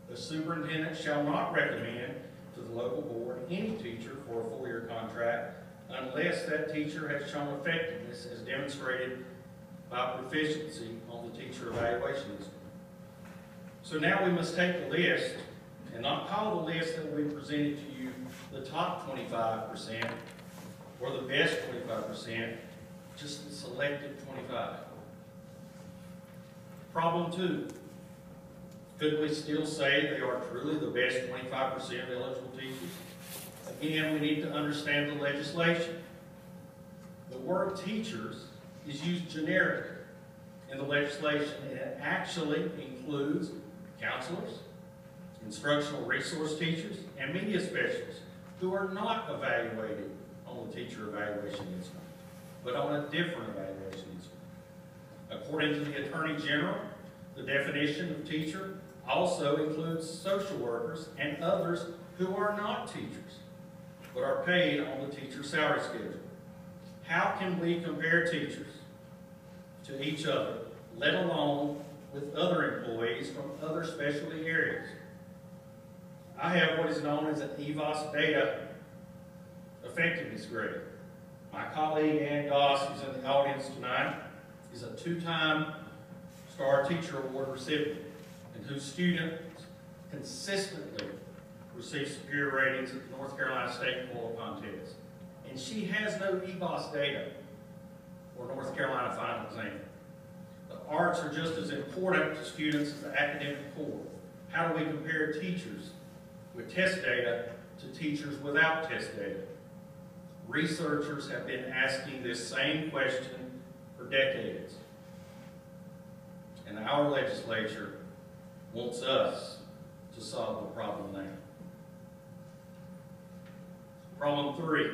The superintendent shall not recommend to the local board any teacher for a four-year contract unless that teacher has shown effectiveness as demonstrated by proficiency on the teacher evaluation. So now we must take the list and not call the list that we presented to you the top twenty-five percent or the best twenty-five percent, just the selected twenty-five. Problem two, could we still say they are truly the best twenty-five percent of eligible teachers? Again, we need to understand the legislation. The word teachers is used generically in the legislation, and it actually includes counselors, instructional resource teachers, and media specialists who are not evaluated on the teacher evaluation instrument, but on a different evaluation instrument. According to the Attorney General, the definition of teacher also includes social workers and others who are not teachers, but are paid on the teacher salary schedule. How can we compare teachers to each other, let alone with other employees from other specialty areas? I have what is known as an EVAAS data effectiveness grade. My colleague Ann Goss, who's in the audience tonight, is a two-time Star Teacher Award recipient whose students consistently receive superior ratings at the North Carolina State Bowl Contest. And she has no EVAAS data or North Carolina final exam. The arts are just as important to students as the academic core. How do we compare teachers with test data to teachers without test data? Researchers have been asking this same question for decades. And our legislature wants us to solve the problem now. Problem three,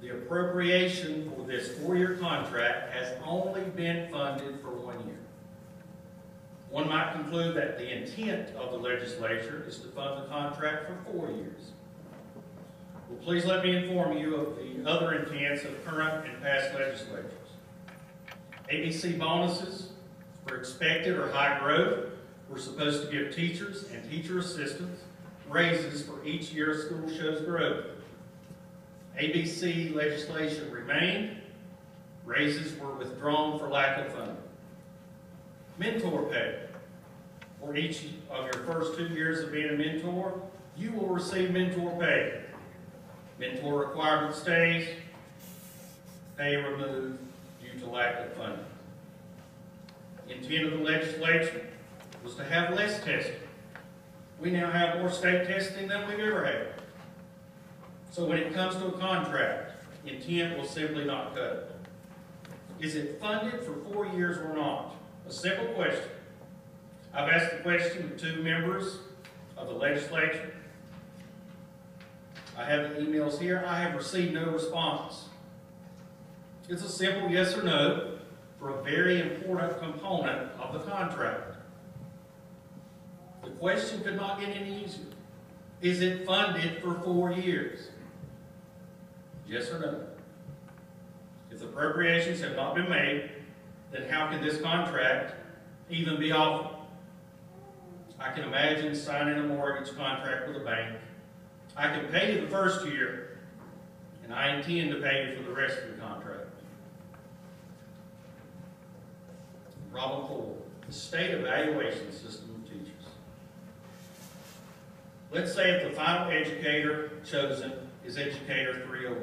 the appropriation for this four-year contract has only been funded for one year. One might conclude that the intent of the legislature is to fund the contract for four years. Well, please let me inform you of the other intents of current and past legislatures. ABC bonuses for expected or high growth were supposed to give teachers and teacher assistants raises for each year a school shows growth. ABC legislation remained, raises were withdrawn for lack of funding. Mentor pay. For each of your first two years of being a mentor, you will receive mentor pay. Mentor requirement stays, pay removed due to lack of funding. Intent of the legislature was to have less testing. We now have more state testing than we've ever had. So when it comes to a contract, intent will simply not cut it. Is it funded for four years or not? A simple question. I've asked the question to two members of the legislature. I have the emails here. I have received no response. It's a simple yes or no for a very important component of the contract. The question could not get any easier. Is it funded for four years? Yes or no? If appropriations have not been made, then how can this contract even be offered? I can imagine signing a mortgage contract with a bank. I can pay you the first year, and I intend to pay you for the rest of the contract. Problem four, the state evaluation system. Let's say if the final educator chosen is Educator 301.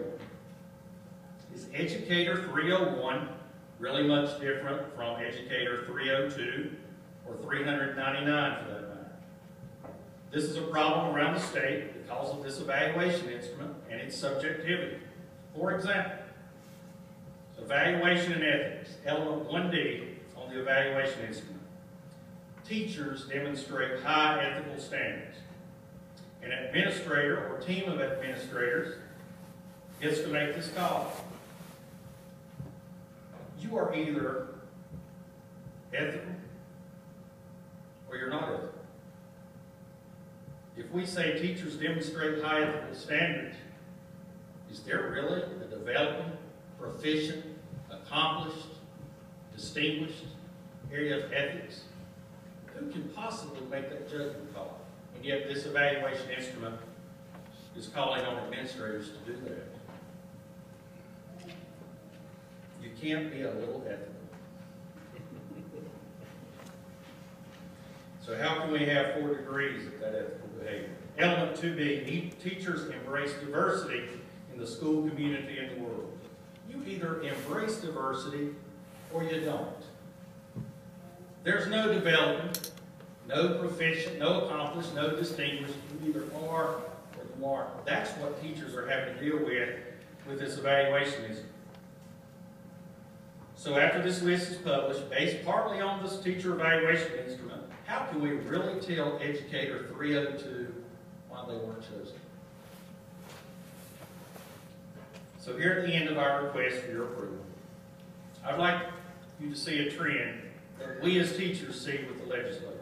Is Educator 301 really much different from Educator 302 or 399 for that matter? This is a problem around the state because of this evaluation instrument and its subjectivity. For example, evaluation and ethics, element 1D on the evaluation instrument. Teachers demonstrate high ethical standards. An administrator or team of administrators gets to make this call. You are either ethical or you're not ethical. If we say teachers demonstrate high ethical standards, is there really a developing, proficient, accomplished, distinguished area of ethics? Who can possibly make that judgment call? And yet this evaluation instrument is calling on administrators to do that. You can't be a little ethical. So how can we have four degrees of that ethical behavior? Element two B, teachers embrace diversity in the school community and the world. You either embrace diversity or you don't. There's no development, no proficient, no accomplished, no distinguished. You either are or you aren't. That's what teachers are having to deal with with this evaluationism. So after this list is published, based partly on this teacher evaluation instrument, how can we really tell educator 302 why they weren't chosen? So here at the end of our request for your approval, I'd like you to see a trend that we as teachers see with the legislature.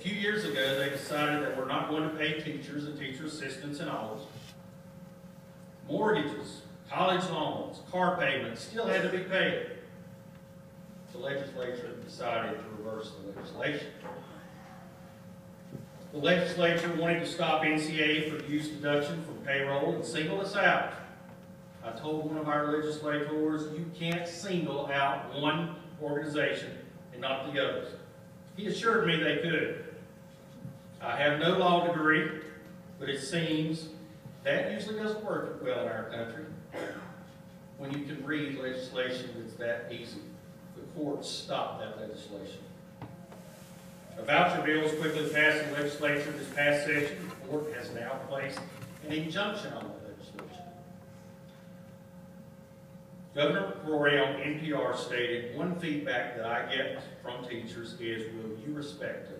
A few years ago, they decided that we're not going to pay teachers and teacher assistants and all. Mortgages, college loans, car payments still had to be paid. The legislature decided to reverse the legislation. The legislature wanted to stop NCA for use deduction from payroll and single us out. I told one of our legislators, you can't single out one organization and not the others. He assured me they could. I have no law degree, but it seems that usually doesn't work well in our country. When you can read legislation that's that easy, the courts stop that legislation. A voucher bill was quickly passed in the legislature this past session. The court has now placed an injunction on the legislation. Governor Roy on NPR stated, one feedback that I get from teachers is, will you respect us?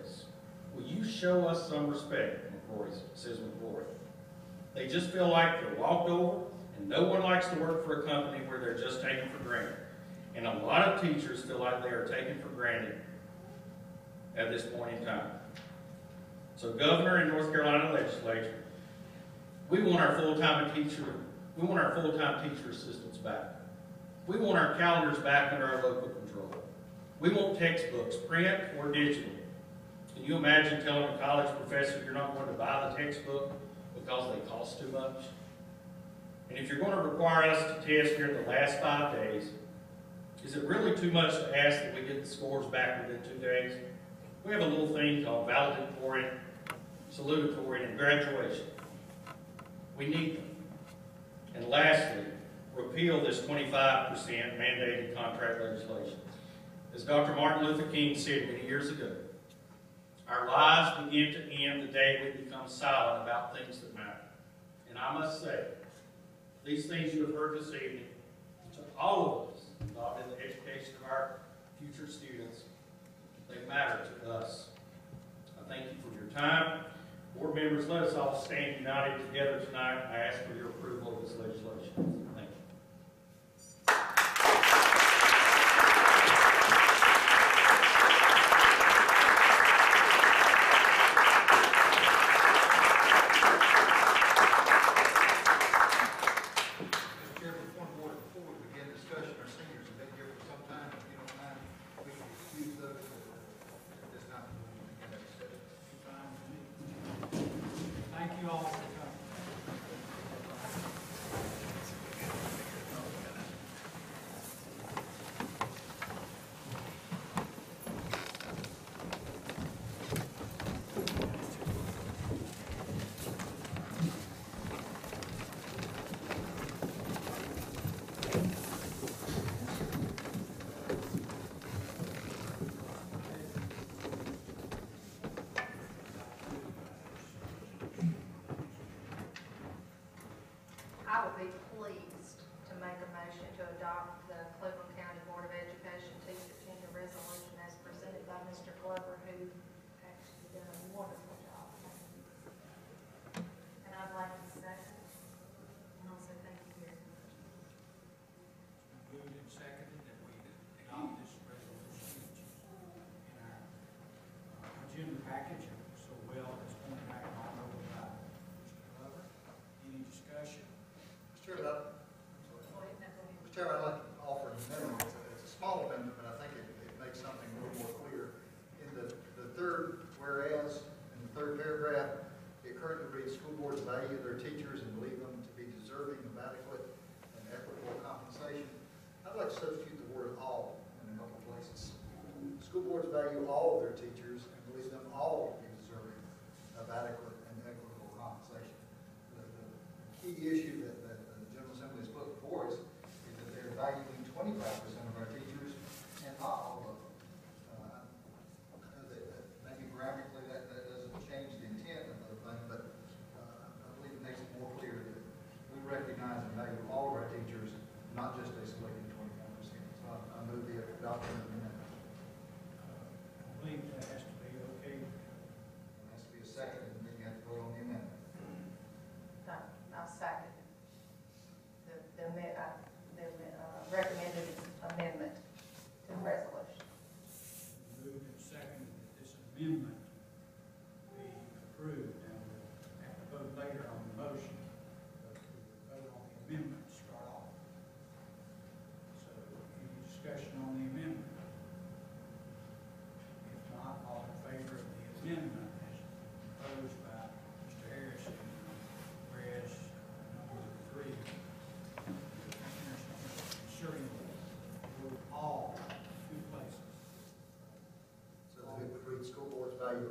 Will you show us some respect, McCrory says McCrory. They just feel like they're walked over, and no one likes to work for a company where they're just taken for granted. And a lot of teachers feel like they are taken for granted at this point in time. So Governor and North Carolina legislature, we want our full-time teacher, we want our full-time teacher assistants back. We want our calendars back under our local control. We want textbooks, print or digital. Can you imagine telling a college professor you're not going to buy the textbook because they cost too much? And if you're going to require us to test here in the last five days, is it really too much to ask that we get the scores back within two days? We have a little thing called valedictorian, salutatorian, and graduation. We need them. And lastly, repeal this 25% mandated contract legislation. As Dr. Martin Luther King said many years ago, our lives begin to end the day we become silent about things that matter. And I must say, these things you have heard this evening, to all of us involved in the education of our future students, they matter to us. I thank you for your time. Board members, let us all stand united together tonight. I ask for your approval of this legislation.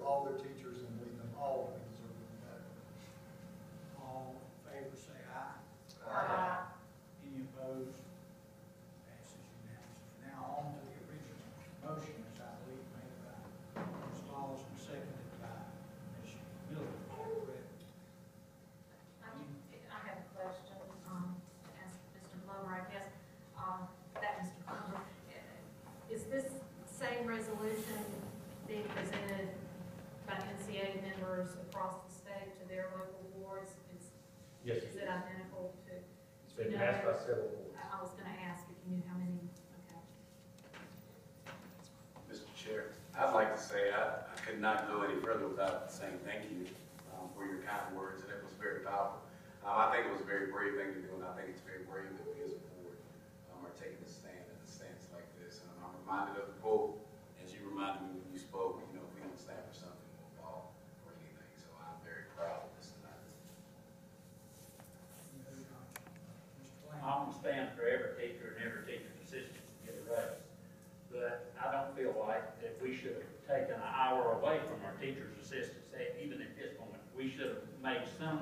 all their teaching.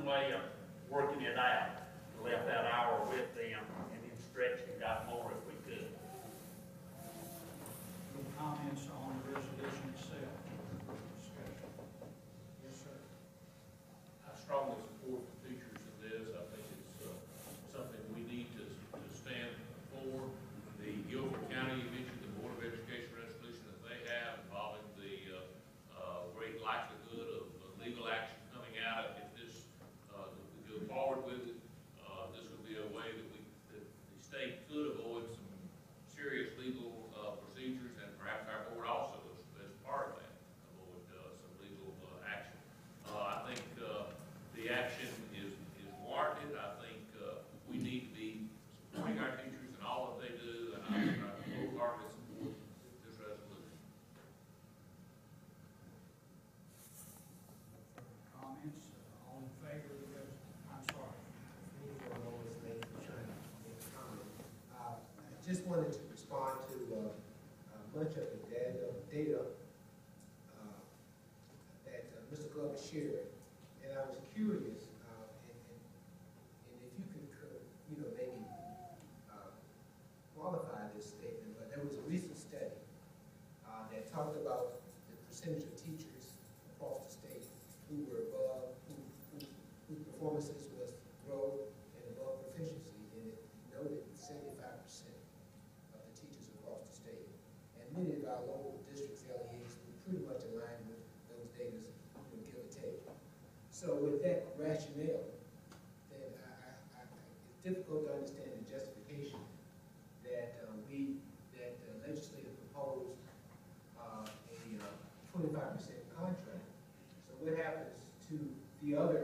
way of working it out. Left that hour with just wanted to respond to uh, uh, much of the data, data uh, that Mr. Glover shared, and I was curious rationale that I, I, I, it's difficult to understand the justification that uh, we, that the legislature proposed uh, a uh, 25% contract. So what happens to the other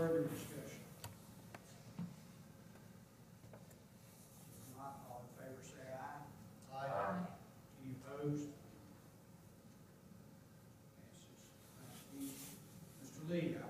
further discussion? If Not all in favor, say aye. Aye. Any opposed? Mr. Lee, I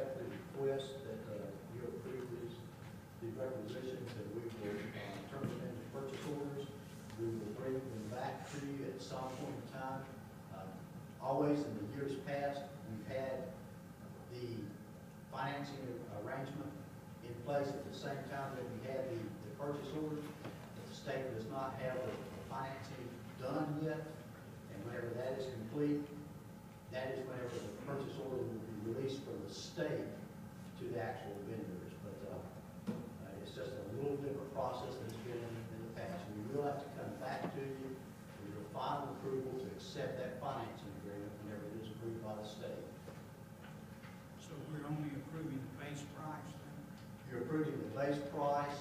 respectfully request that uh, you approve these, these requisitions, and we will uh, turn them into purchase orders. We will bring them back to you at some point in time. Uh, Always in the years past, we've had the financing arrangement in place at the same time that we had the, the purchase order. But the state does not have the the financing done yet, and whenever that is complete, that is whenever the purchase order will released from the state to the actual vendors. But, uh, uh, it's just a little different process than it's been in, in the past. We will have to come back to you with your final approval to accept that financing agreement whenever it is approved by the state. So we're only approving the base price then? You're approving the base price,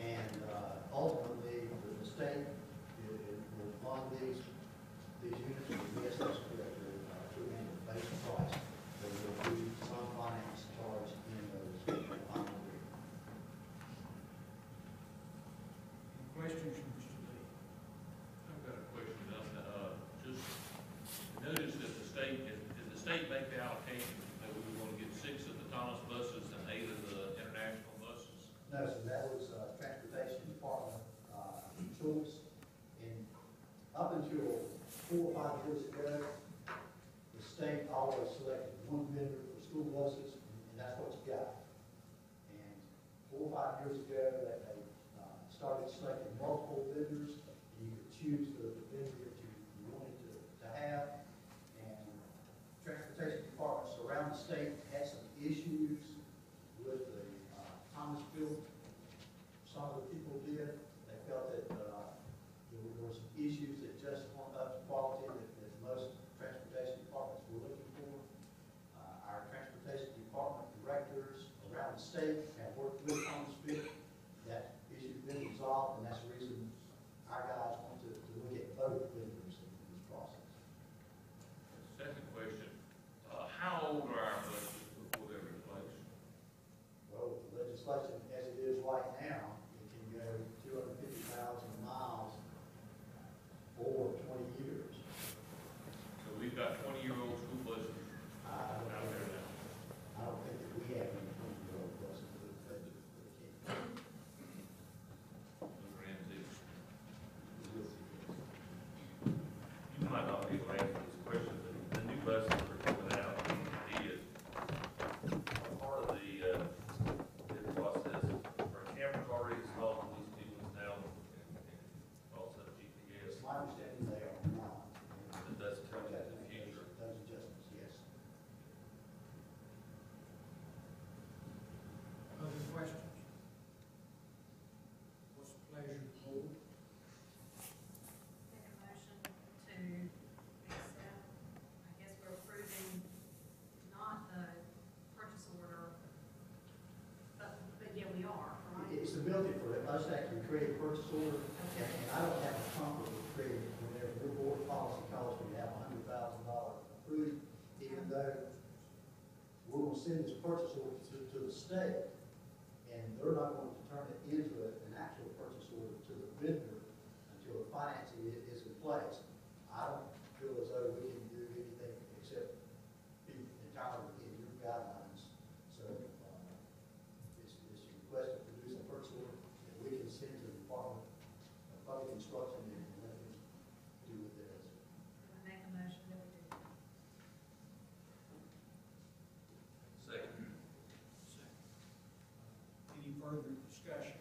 and uh, ultimately, the the state it- it will fund these, these units, yes, that's correct, they're uh, approving the base price. They will do some finance charge in those final agreement. Any questions from Mr. Lee? I've got a question on, uh, just notice that the state, did did the state make the allocation that we were gonna get six of the Thomas buses and eight of the international buses? No, so that was uh, Transportation Department uh, choice. And up until four or five years ago, the state always selected one vendor buses, and that's what you got. And four or five years ago, that they uh, started selecting multiple vendors, and you could choose the the vendor that you you wanted to to have. And transportation departments around the state had some issues with the uh, Thomasville. Some of the people did, they felt that uh, there were- there were some issues that just weren't up to quality that that most transportation departments were looking for. Uh, Our transportation department directors around the state have worked with Thomasville. That issue's been resolved, and that's the reason our guys want to to look at both vendors in this process. Second question, uh, how old are our buses before they're replaced? Well, with the legislation as it is right now, it can go two hundred fifty thousand miles or twenty years. So we've got twenty-year-old school buses I don't out there think, now. I don't think that we have any twenty-year-old buses that, that, that can. Those are antiques. You might not be able to answer this question, but the new buses that are coming out, is part of the, uh, bid process, are cameras already installed in these new ones now, and and also GPS, It's my understanding they are not. that that's coming in the future. Those adjustments, yes. Other questions? What's the pleasure of the board? Make a motion to accept, I guess we're approving not the purchase order, but, but yeah, we are, right? It's the ability for us to actually create a purchase order, and I don't have a comfort with creating, whenever your board policy calls you to have a hundred thousand dollars approved, even though we're gonna send this purchase order to, to the state, and they're not going to turn it into a- an actual purchase order to the vendor until the financing i- is in place. I don't feel as though we can do anything except be entirely in your guidelines. So, uh, it's, it's requested to produce a purchase order that we can send to the Department of Public Instruction and let them do with it as. Make a motion that we do that. Second. Any further discussion?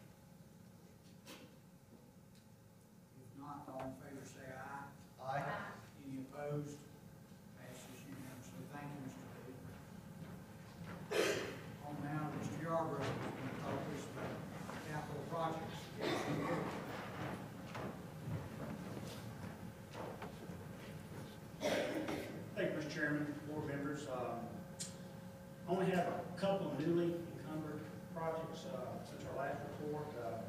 If not, all in favor say aye. Aye. Any opposed? Passes unanimously. Thank you, Mr. Lee. On now, Mr. Yarborough is going to talk to us about capital projects. Thank you, Mr. Chairman, board members. Um, Only have a couple of newly encumbered projects uh, since our last report. Uh,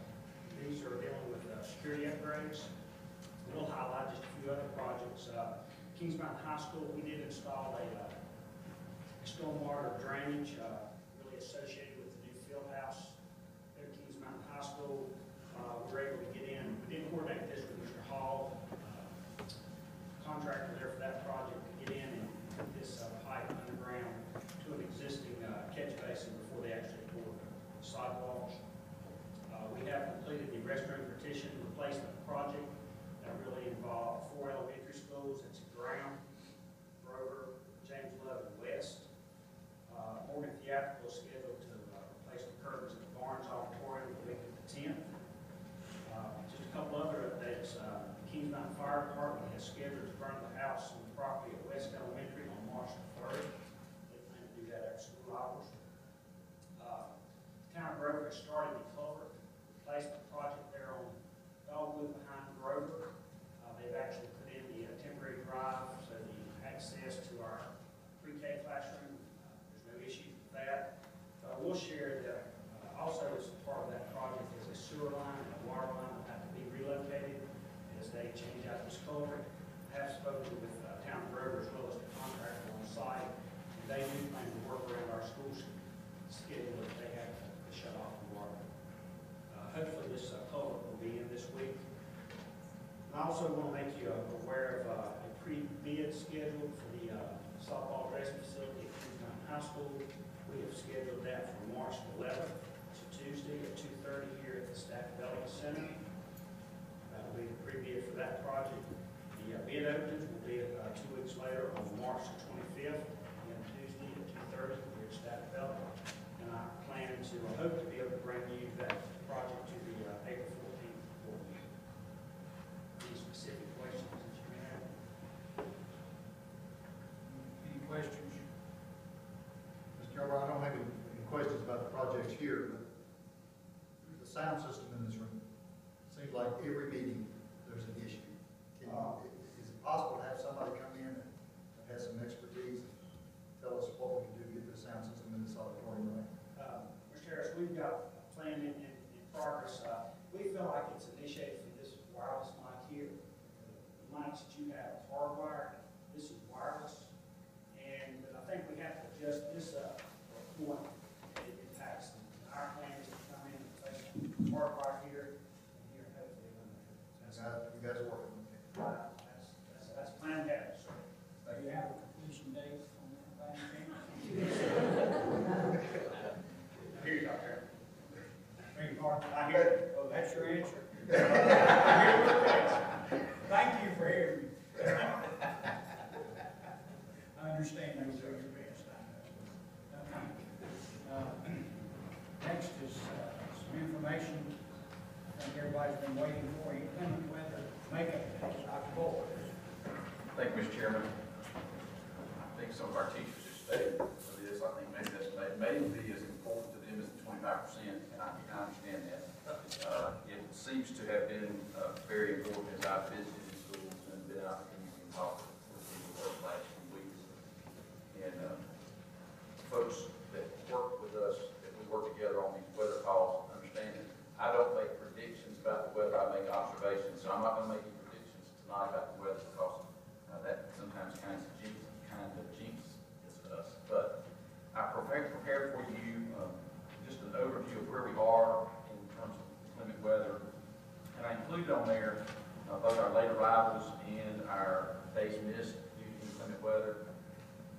these are dealing with uh, security upgrades. We'll highlight just a few other projects. Uh, Kings Mountain High School, we did install a uh, stormwater drainage uh, really associated with the new field house at Kings Mountain High School. Uh, We were able to get in, we did coordinate this with Mr. Hall, uh, contractor there for that project, to get in and put this uh, pipe underground to an existing uh, catch basin before they actually poured the sidewalks. Uh, We have completed the restroom partition replacement project that really involved four elementary schools. It's Brown, Grover, And West. Uh, Morgan Theatrical is scheduled to uh, replace the curtains at the Barnes Auditorium the week of the tenth. Uh, Just a couple other updates. Uh, The Kings Mountain Fire Department has scheduled to burn the house on the property at West Elementary on March the third. They plan to do that after school hours. Uh, Town Grover has started the culvert replacement project there on Dogwood behind Grover. Uh, They've actually put in the uh, temporary drive, so the access to our pre-K classroom, uh, there's no issues with that. Uh, that, uh, also as part of that project is a sewer line and a water line that have to be relocated as they change out this culvert. I have spoken with uh, Town Grover as well as the contractor on site, and they do plan to work around our school schedule if they have to shut off the water. Uh, Hopefully, this uh, culvert will be in this week. I also want to make you aware of uh, a pre-bid schedule for the uh, softball dressing facility at High School. We have scheduled that for March 11th, to Tuesday at 2:30 here at the Staff Development Center. That'll be the pre-bid for that project. The uh, bid openings will be uh, two weeks later on March 25th, and Tuesday at 2:30 here at Staff Development. And I plan to, I hope to be able to bring you that project to the uh, April 14th board meeting. Any specific questions that you may have? Any questions? Mr. Chairman, I don't have any any questions about the projects here, but the sound system in this room, seems like every meeting, there's an issue. Can you, is it possible to have somebody come in and has some expertise, tell us what we can do to get the sound system in this auditorium right? Uh, Mr. Harris, we've got a plan in, in, in progress. Uh, we feel like it's initiated from this wireless mic here. The mics that you have are hardwired, this is wireless. And I think we have to adjust this up for a point that it impacts. Our plan is to come in and place hardwire here and here, hopefully. when You that's- guys, you guys are working with it. That's, that's, that's planned ahead, sir. Do you have a completion date on that by any chance? Here you go, Harry. Beg your pardon? I hear you. Oh, that's your answer? I hear what you're saying. Thank you for hearing me. I understand you do your best, I know. Uh, Next is uh, some information I think everybody's been waiting for, inclement weather makeup day, Dr. Boyd. Thank you, Mr. Chairman. I think some of our teachers have stated this, I think maybe that's, may- maybe as important to them as the twenty-five percent, and I can understand that. Uh, It seems to have been uh, very important as I've visited in schools and been out in, in talk with people over the last few weeks. And uh, folks that work with us, that we work together on these weather calls, understand that I don't make predictions about the weather, I make observations, so I'm not gonna make any predictions tonight about the weather because uh, that sometimes kind of jinx, kind of jinxes us. But I prepared, prepared for you, um, just an overview of where we are in terms of inclement weather. And I included on there, uh, both our late arrivals and our days missed due to inclement weather.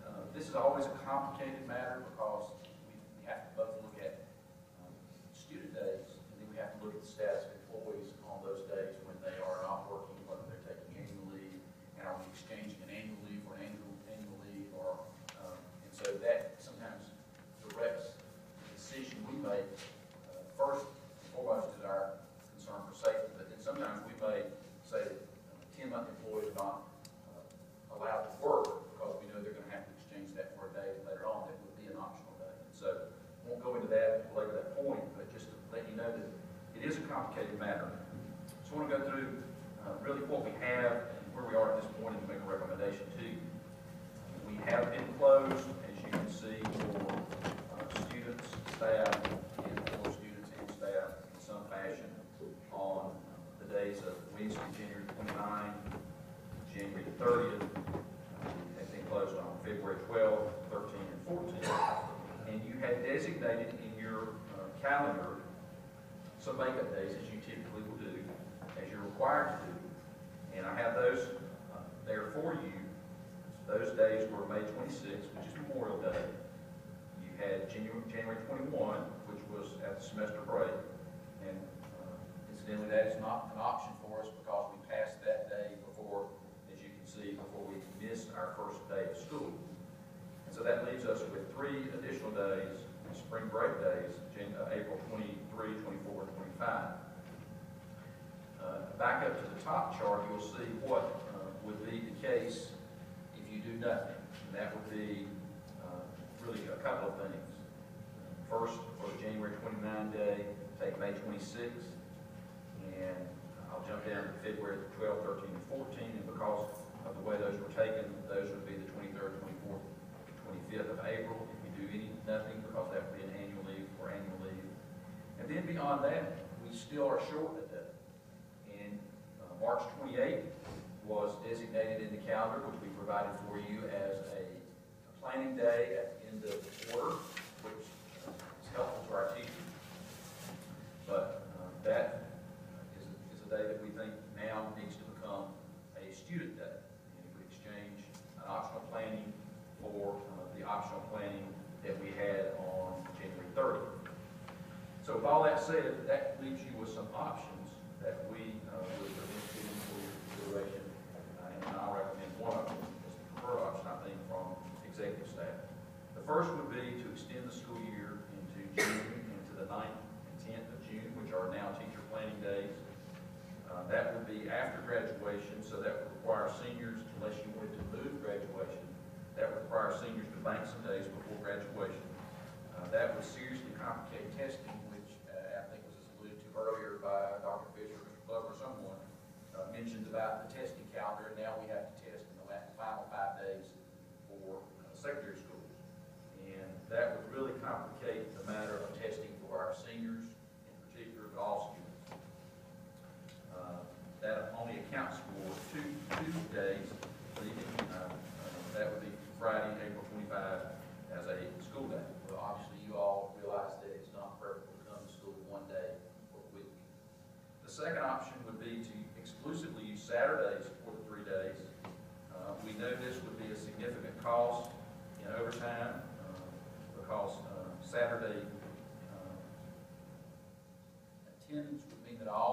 Uh, This is always a complicated matter because we we have to both look at um, student days, and then we have to look at the status of employees on those days when they are not working, whether they're taking annual leave, and are we exchanging an annual leave for an annual, annual leave, or, um, and so that sometimes directs the decision we make. Uh, First and foremost is our concern for safety, but then sometimes we may say that employees are not uh, allowed to work because we know they're gonna have to exchange that for a day later on that would be an optional day. So, won't go into that, belabor that point, but just to let you know that it is a complicated matter. So I want to go through uh, really what we have and where we are at this point and make a recommendation to you. We have been closed, as you can see, for uh, students, staff, and for students and staff in some fashion on some makeup days, as you typically will do, as you're required to do. And I have those uh, there for you. Those days were May twenty-sixth, which is Memorial Day. You had January, January twenty-one, which was at the semester break. And uh, incidentally, that is not an option for us because we passed that day before, as you can see, before we missed our first day of school. And so that leaves us with three additional days, spring break days, uh, April 23, 24, and 25. Uh, back up to the top chart, you'll see what uh, would be the case if you do nothing. And that would be uh, really a couple of things. First, for the January 29 day, take May 26th, and I'll jump down to February 12, 13, and 14, and because of the way those were taken, those would be the 23rd, 24th, 25th of April. If we do any, nothing, because that would be an annual leave or annual leave. And then beyond that, we still are short a day. And uh, March 28th was designated in the calendar, which we provided for you as a planning day at the end of the quarter, which uh, is helpful to our teachers. But uh, that is, is a day that we think now needs to become a student day. And we exchange an optional planning for uh, the optional planning that we had on January 30th. So with all that said, that leaves you with some options that we uh, would present to for your consideration. Uh, And I'll recommend one of them as the preferred option, I think, from executive staff. The first would be to extend the school year into June, into the 9th and 10th of June, which are now teacher planning days. Uh, That would be after graduation, so that would require seniors, unless you wanted to move graduation, that would require seniors to bank some days before graduation. Uh, That would seriously complicate testing, which uh, I think was alluded to earlier by Dr. Fisher, Mr. Glover, someone uh, mentioned about the testing calendar, and now we have to test in the last, final five days for uh, secondary schools. And that would really complicate the matter of testing for our seniors, in particular, but all students. Uh, That only accounts for two, two days, leaving, uh, uh, that would be Friday, April 25, as a school day. Well, obviously, you all realize that it's not preferable to come to school one day per week. The second option would be to exclusively use Saturdays for the three days. Uh, We know this would be a significant cost in overtime uh, because uh, Saturday uh, attendance would mean that all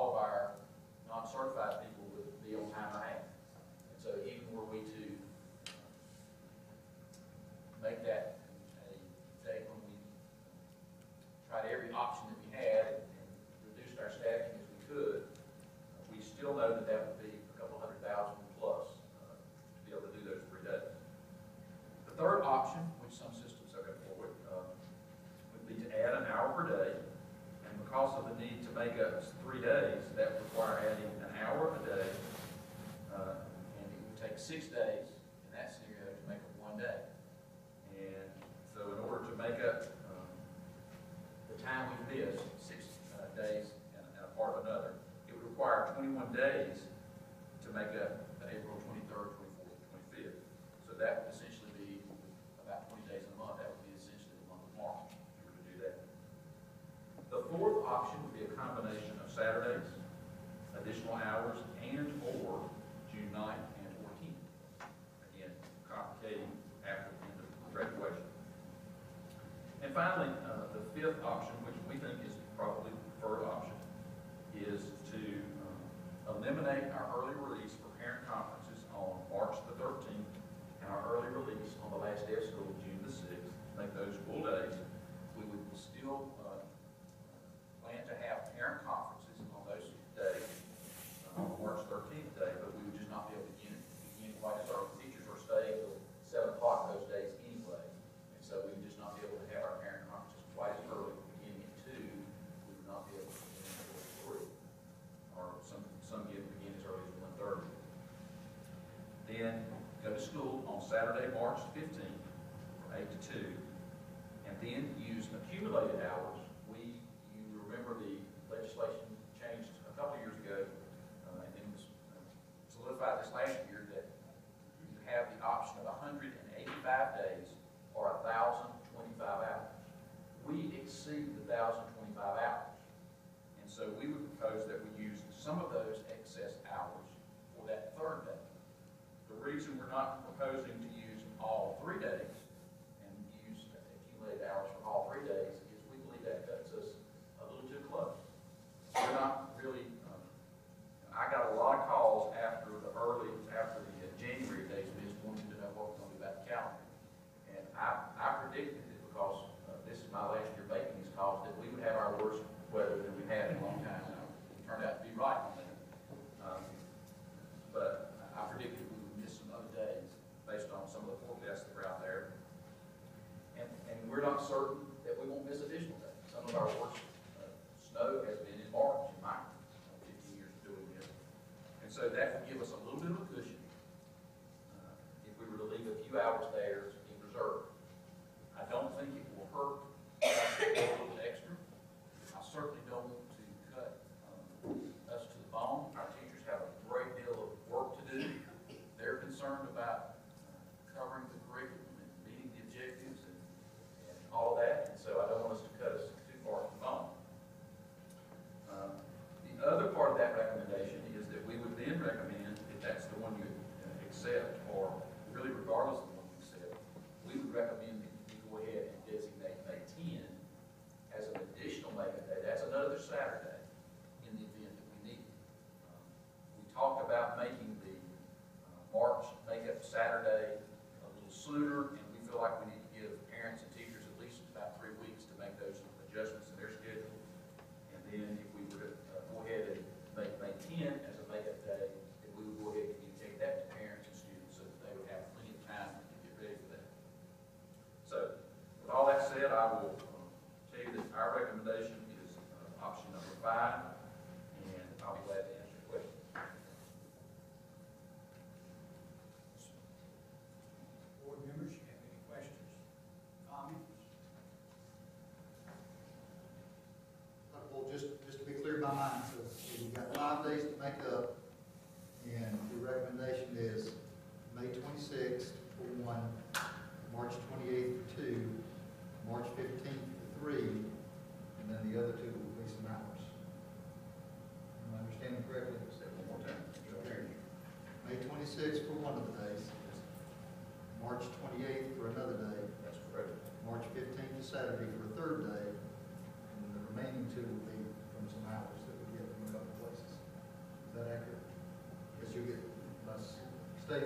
Saturday, March 15th,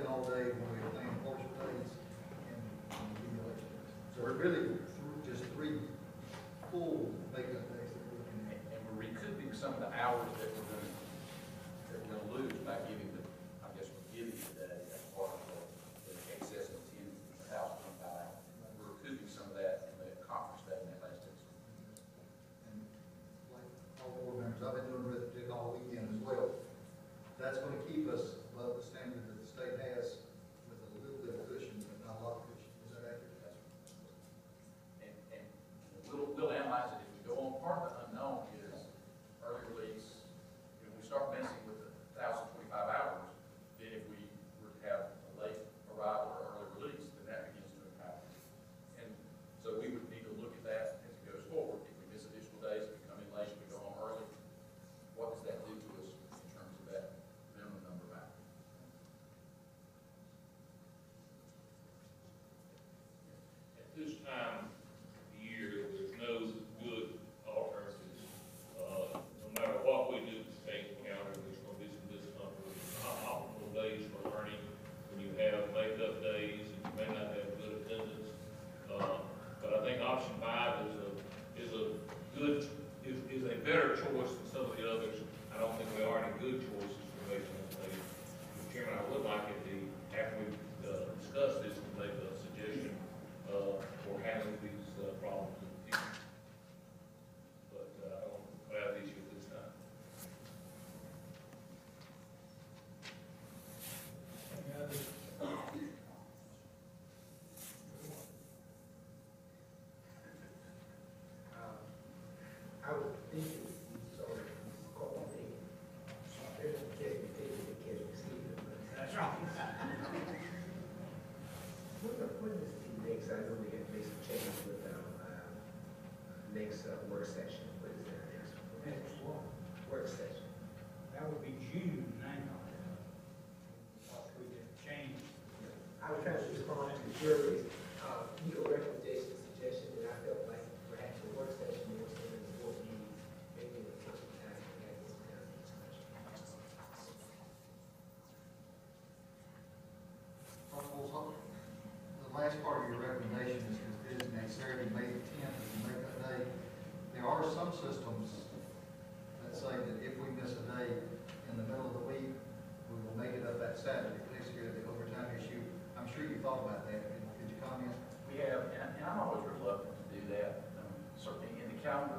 all day excited when we get to make some changes with them, um, uh, next uh, work session.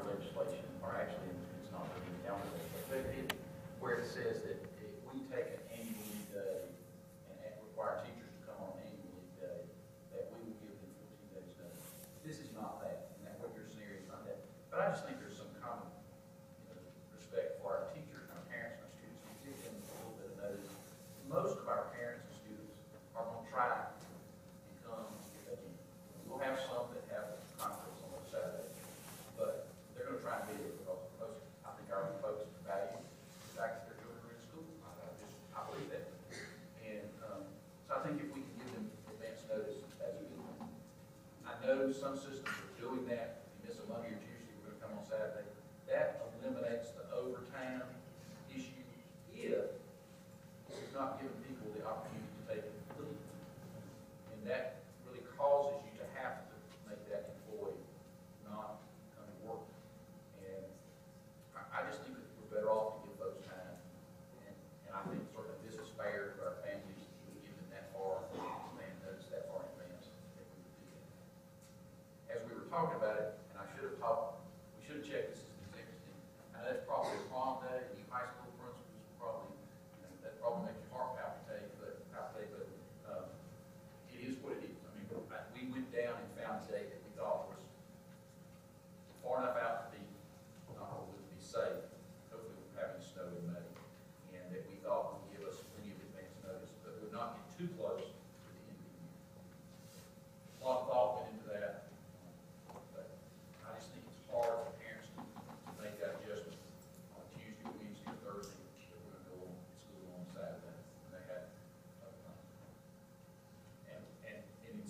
legislation, or actually, it's not really calendar legislation, but it, where it says that if we take it. those some systems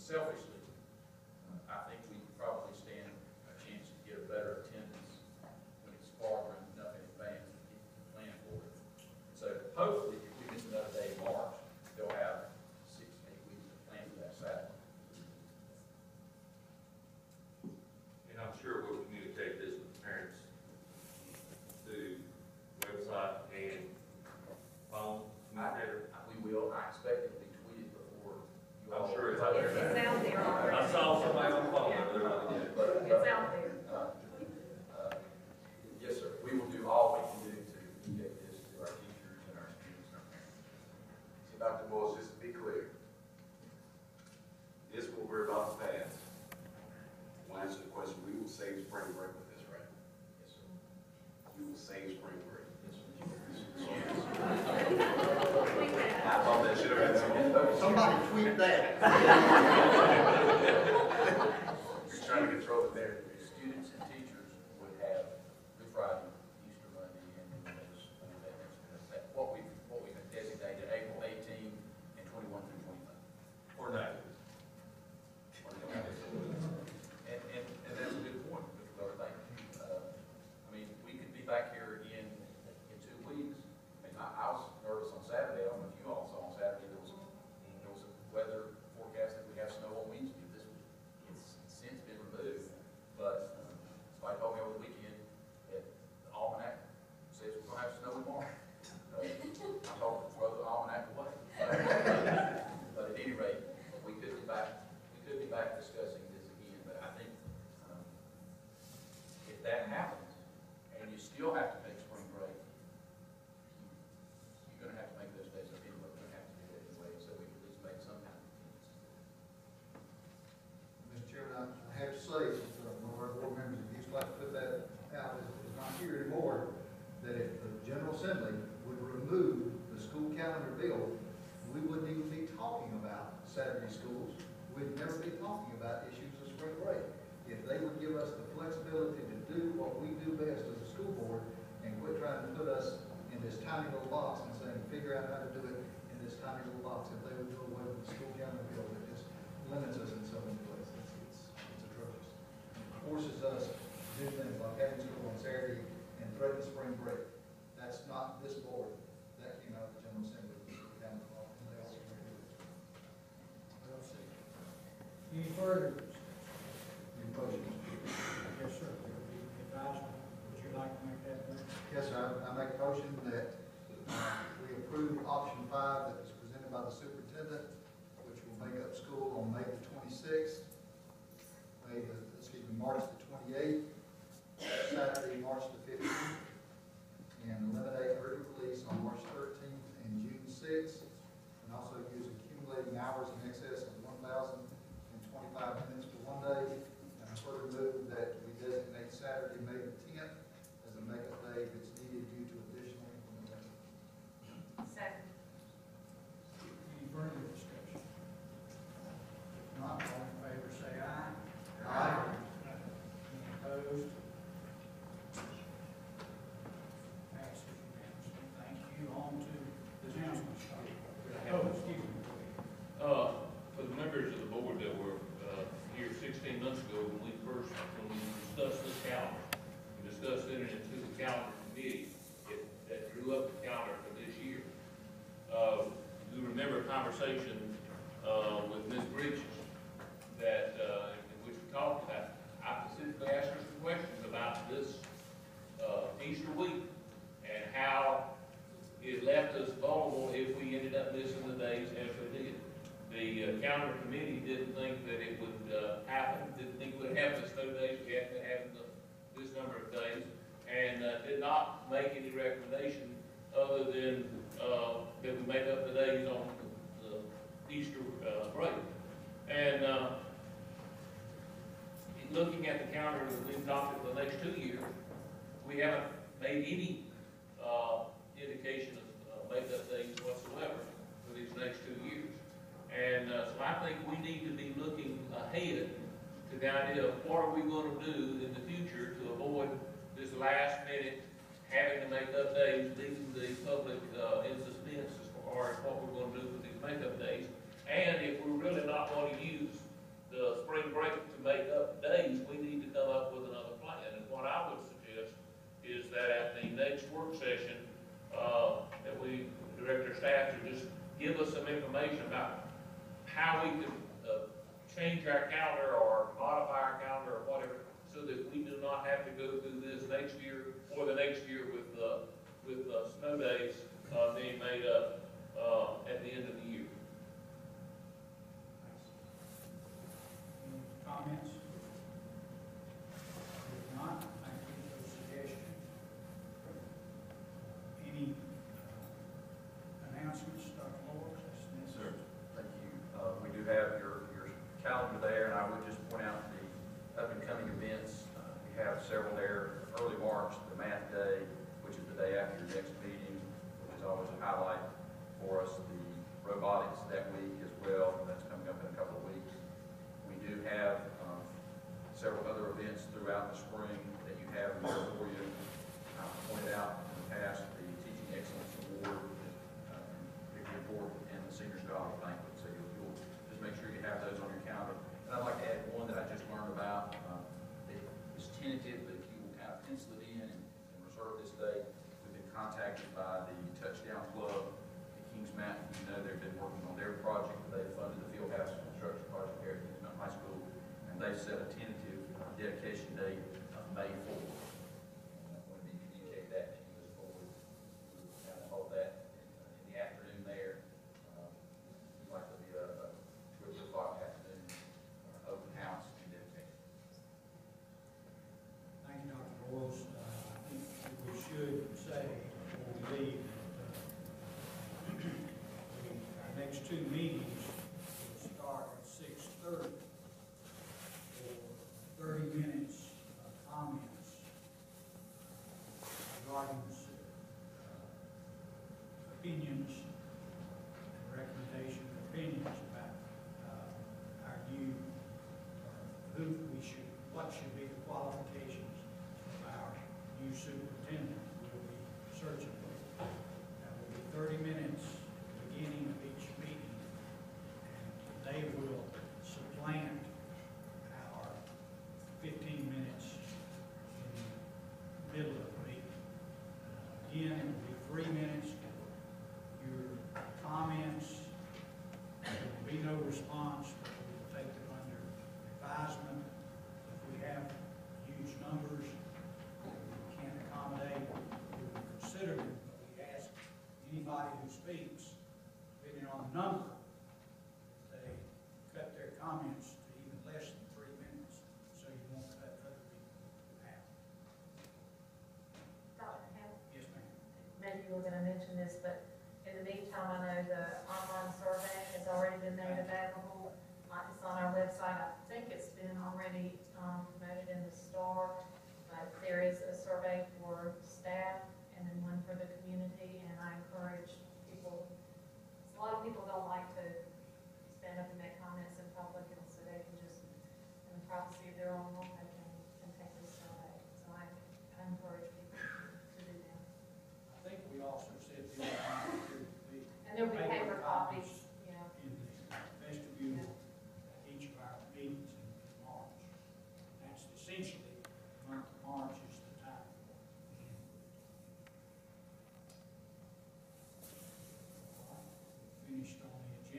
selfishness. tiny little box and saying, figure out how to do it in this tiny little box. If they would do away with the school calendar bill, it just limits us in so many ways. It's, it's, it's atrocious. It forces us to do things like having school on Saturday and threaten spring break. That's not this board. That came out of the General Assembly. Any further? Any questions? Yes, sir. Would you like to make that motion? Yes, sir. I, I make a motion that we approve option five that was presented by the superintendent, which will make up school on May the twenty-sixth, May the, excuse me, March the twenty-eighth, Saturday, March the fifteenth, and eliminate early release on March thirteenth and June sixth, and also use accumulating hours in excess of one thousand and twenty-five minutes for one day. And further move that we designate Saturday, May the tenth, as a makeup day if it's needed due to additional implementation. Second. Any further discussion? If not, all in favor say aye. Aye. Any opposed? Passes unanimously. Thank you. On to the announcements. Oh, excuse me. Uh, for the members of the board that were, uh, here sixteen months ago, when we first, when we discussed this calendar, we discussed entering into the calendar committee, it, that drew up the calendar for this year. Uh, you remember a conversation, uh, with Ms. Bridges, that, uh, in which we talked about, I specifically asked her some questions about this, uh, Easter week, and how it left us vulnerable if we ended up missing the days as we did. The uh, calendar committee didn't think that it would uh, happen, didn't think it would happen the snow days, we had to have the, this number of days, and uh, did not make any recommendation other than uh, that we make up the days on the Easter uh, break. And uh, looking at the calendar that we've adopted for the next two years, we haven't made any uh, indication of uh, makeup days whatsoever for these next two years. And uh, so I think we need to be looking ahead to the idea of what are we going to do in the future to avoid this last minute having to make up days, leaving the public uh, in suspense as far as what we're going to do with these makeup days. And if we're really not going to use the spring break to make up days, we need to come up with another plan. And what I would suggest is that at the next work session, uh, that we direct our staff to just give us some information about how we could, uh, change our calendar or modify our calendar or whatever, so that we do not have to go through this next year or the next year with, uh, with, uh, snow days, uh, being made up, uh, at the end of the year. Any you were gonna mention this, but in the meantime, I know the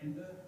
Ende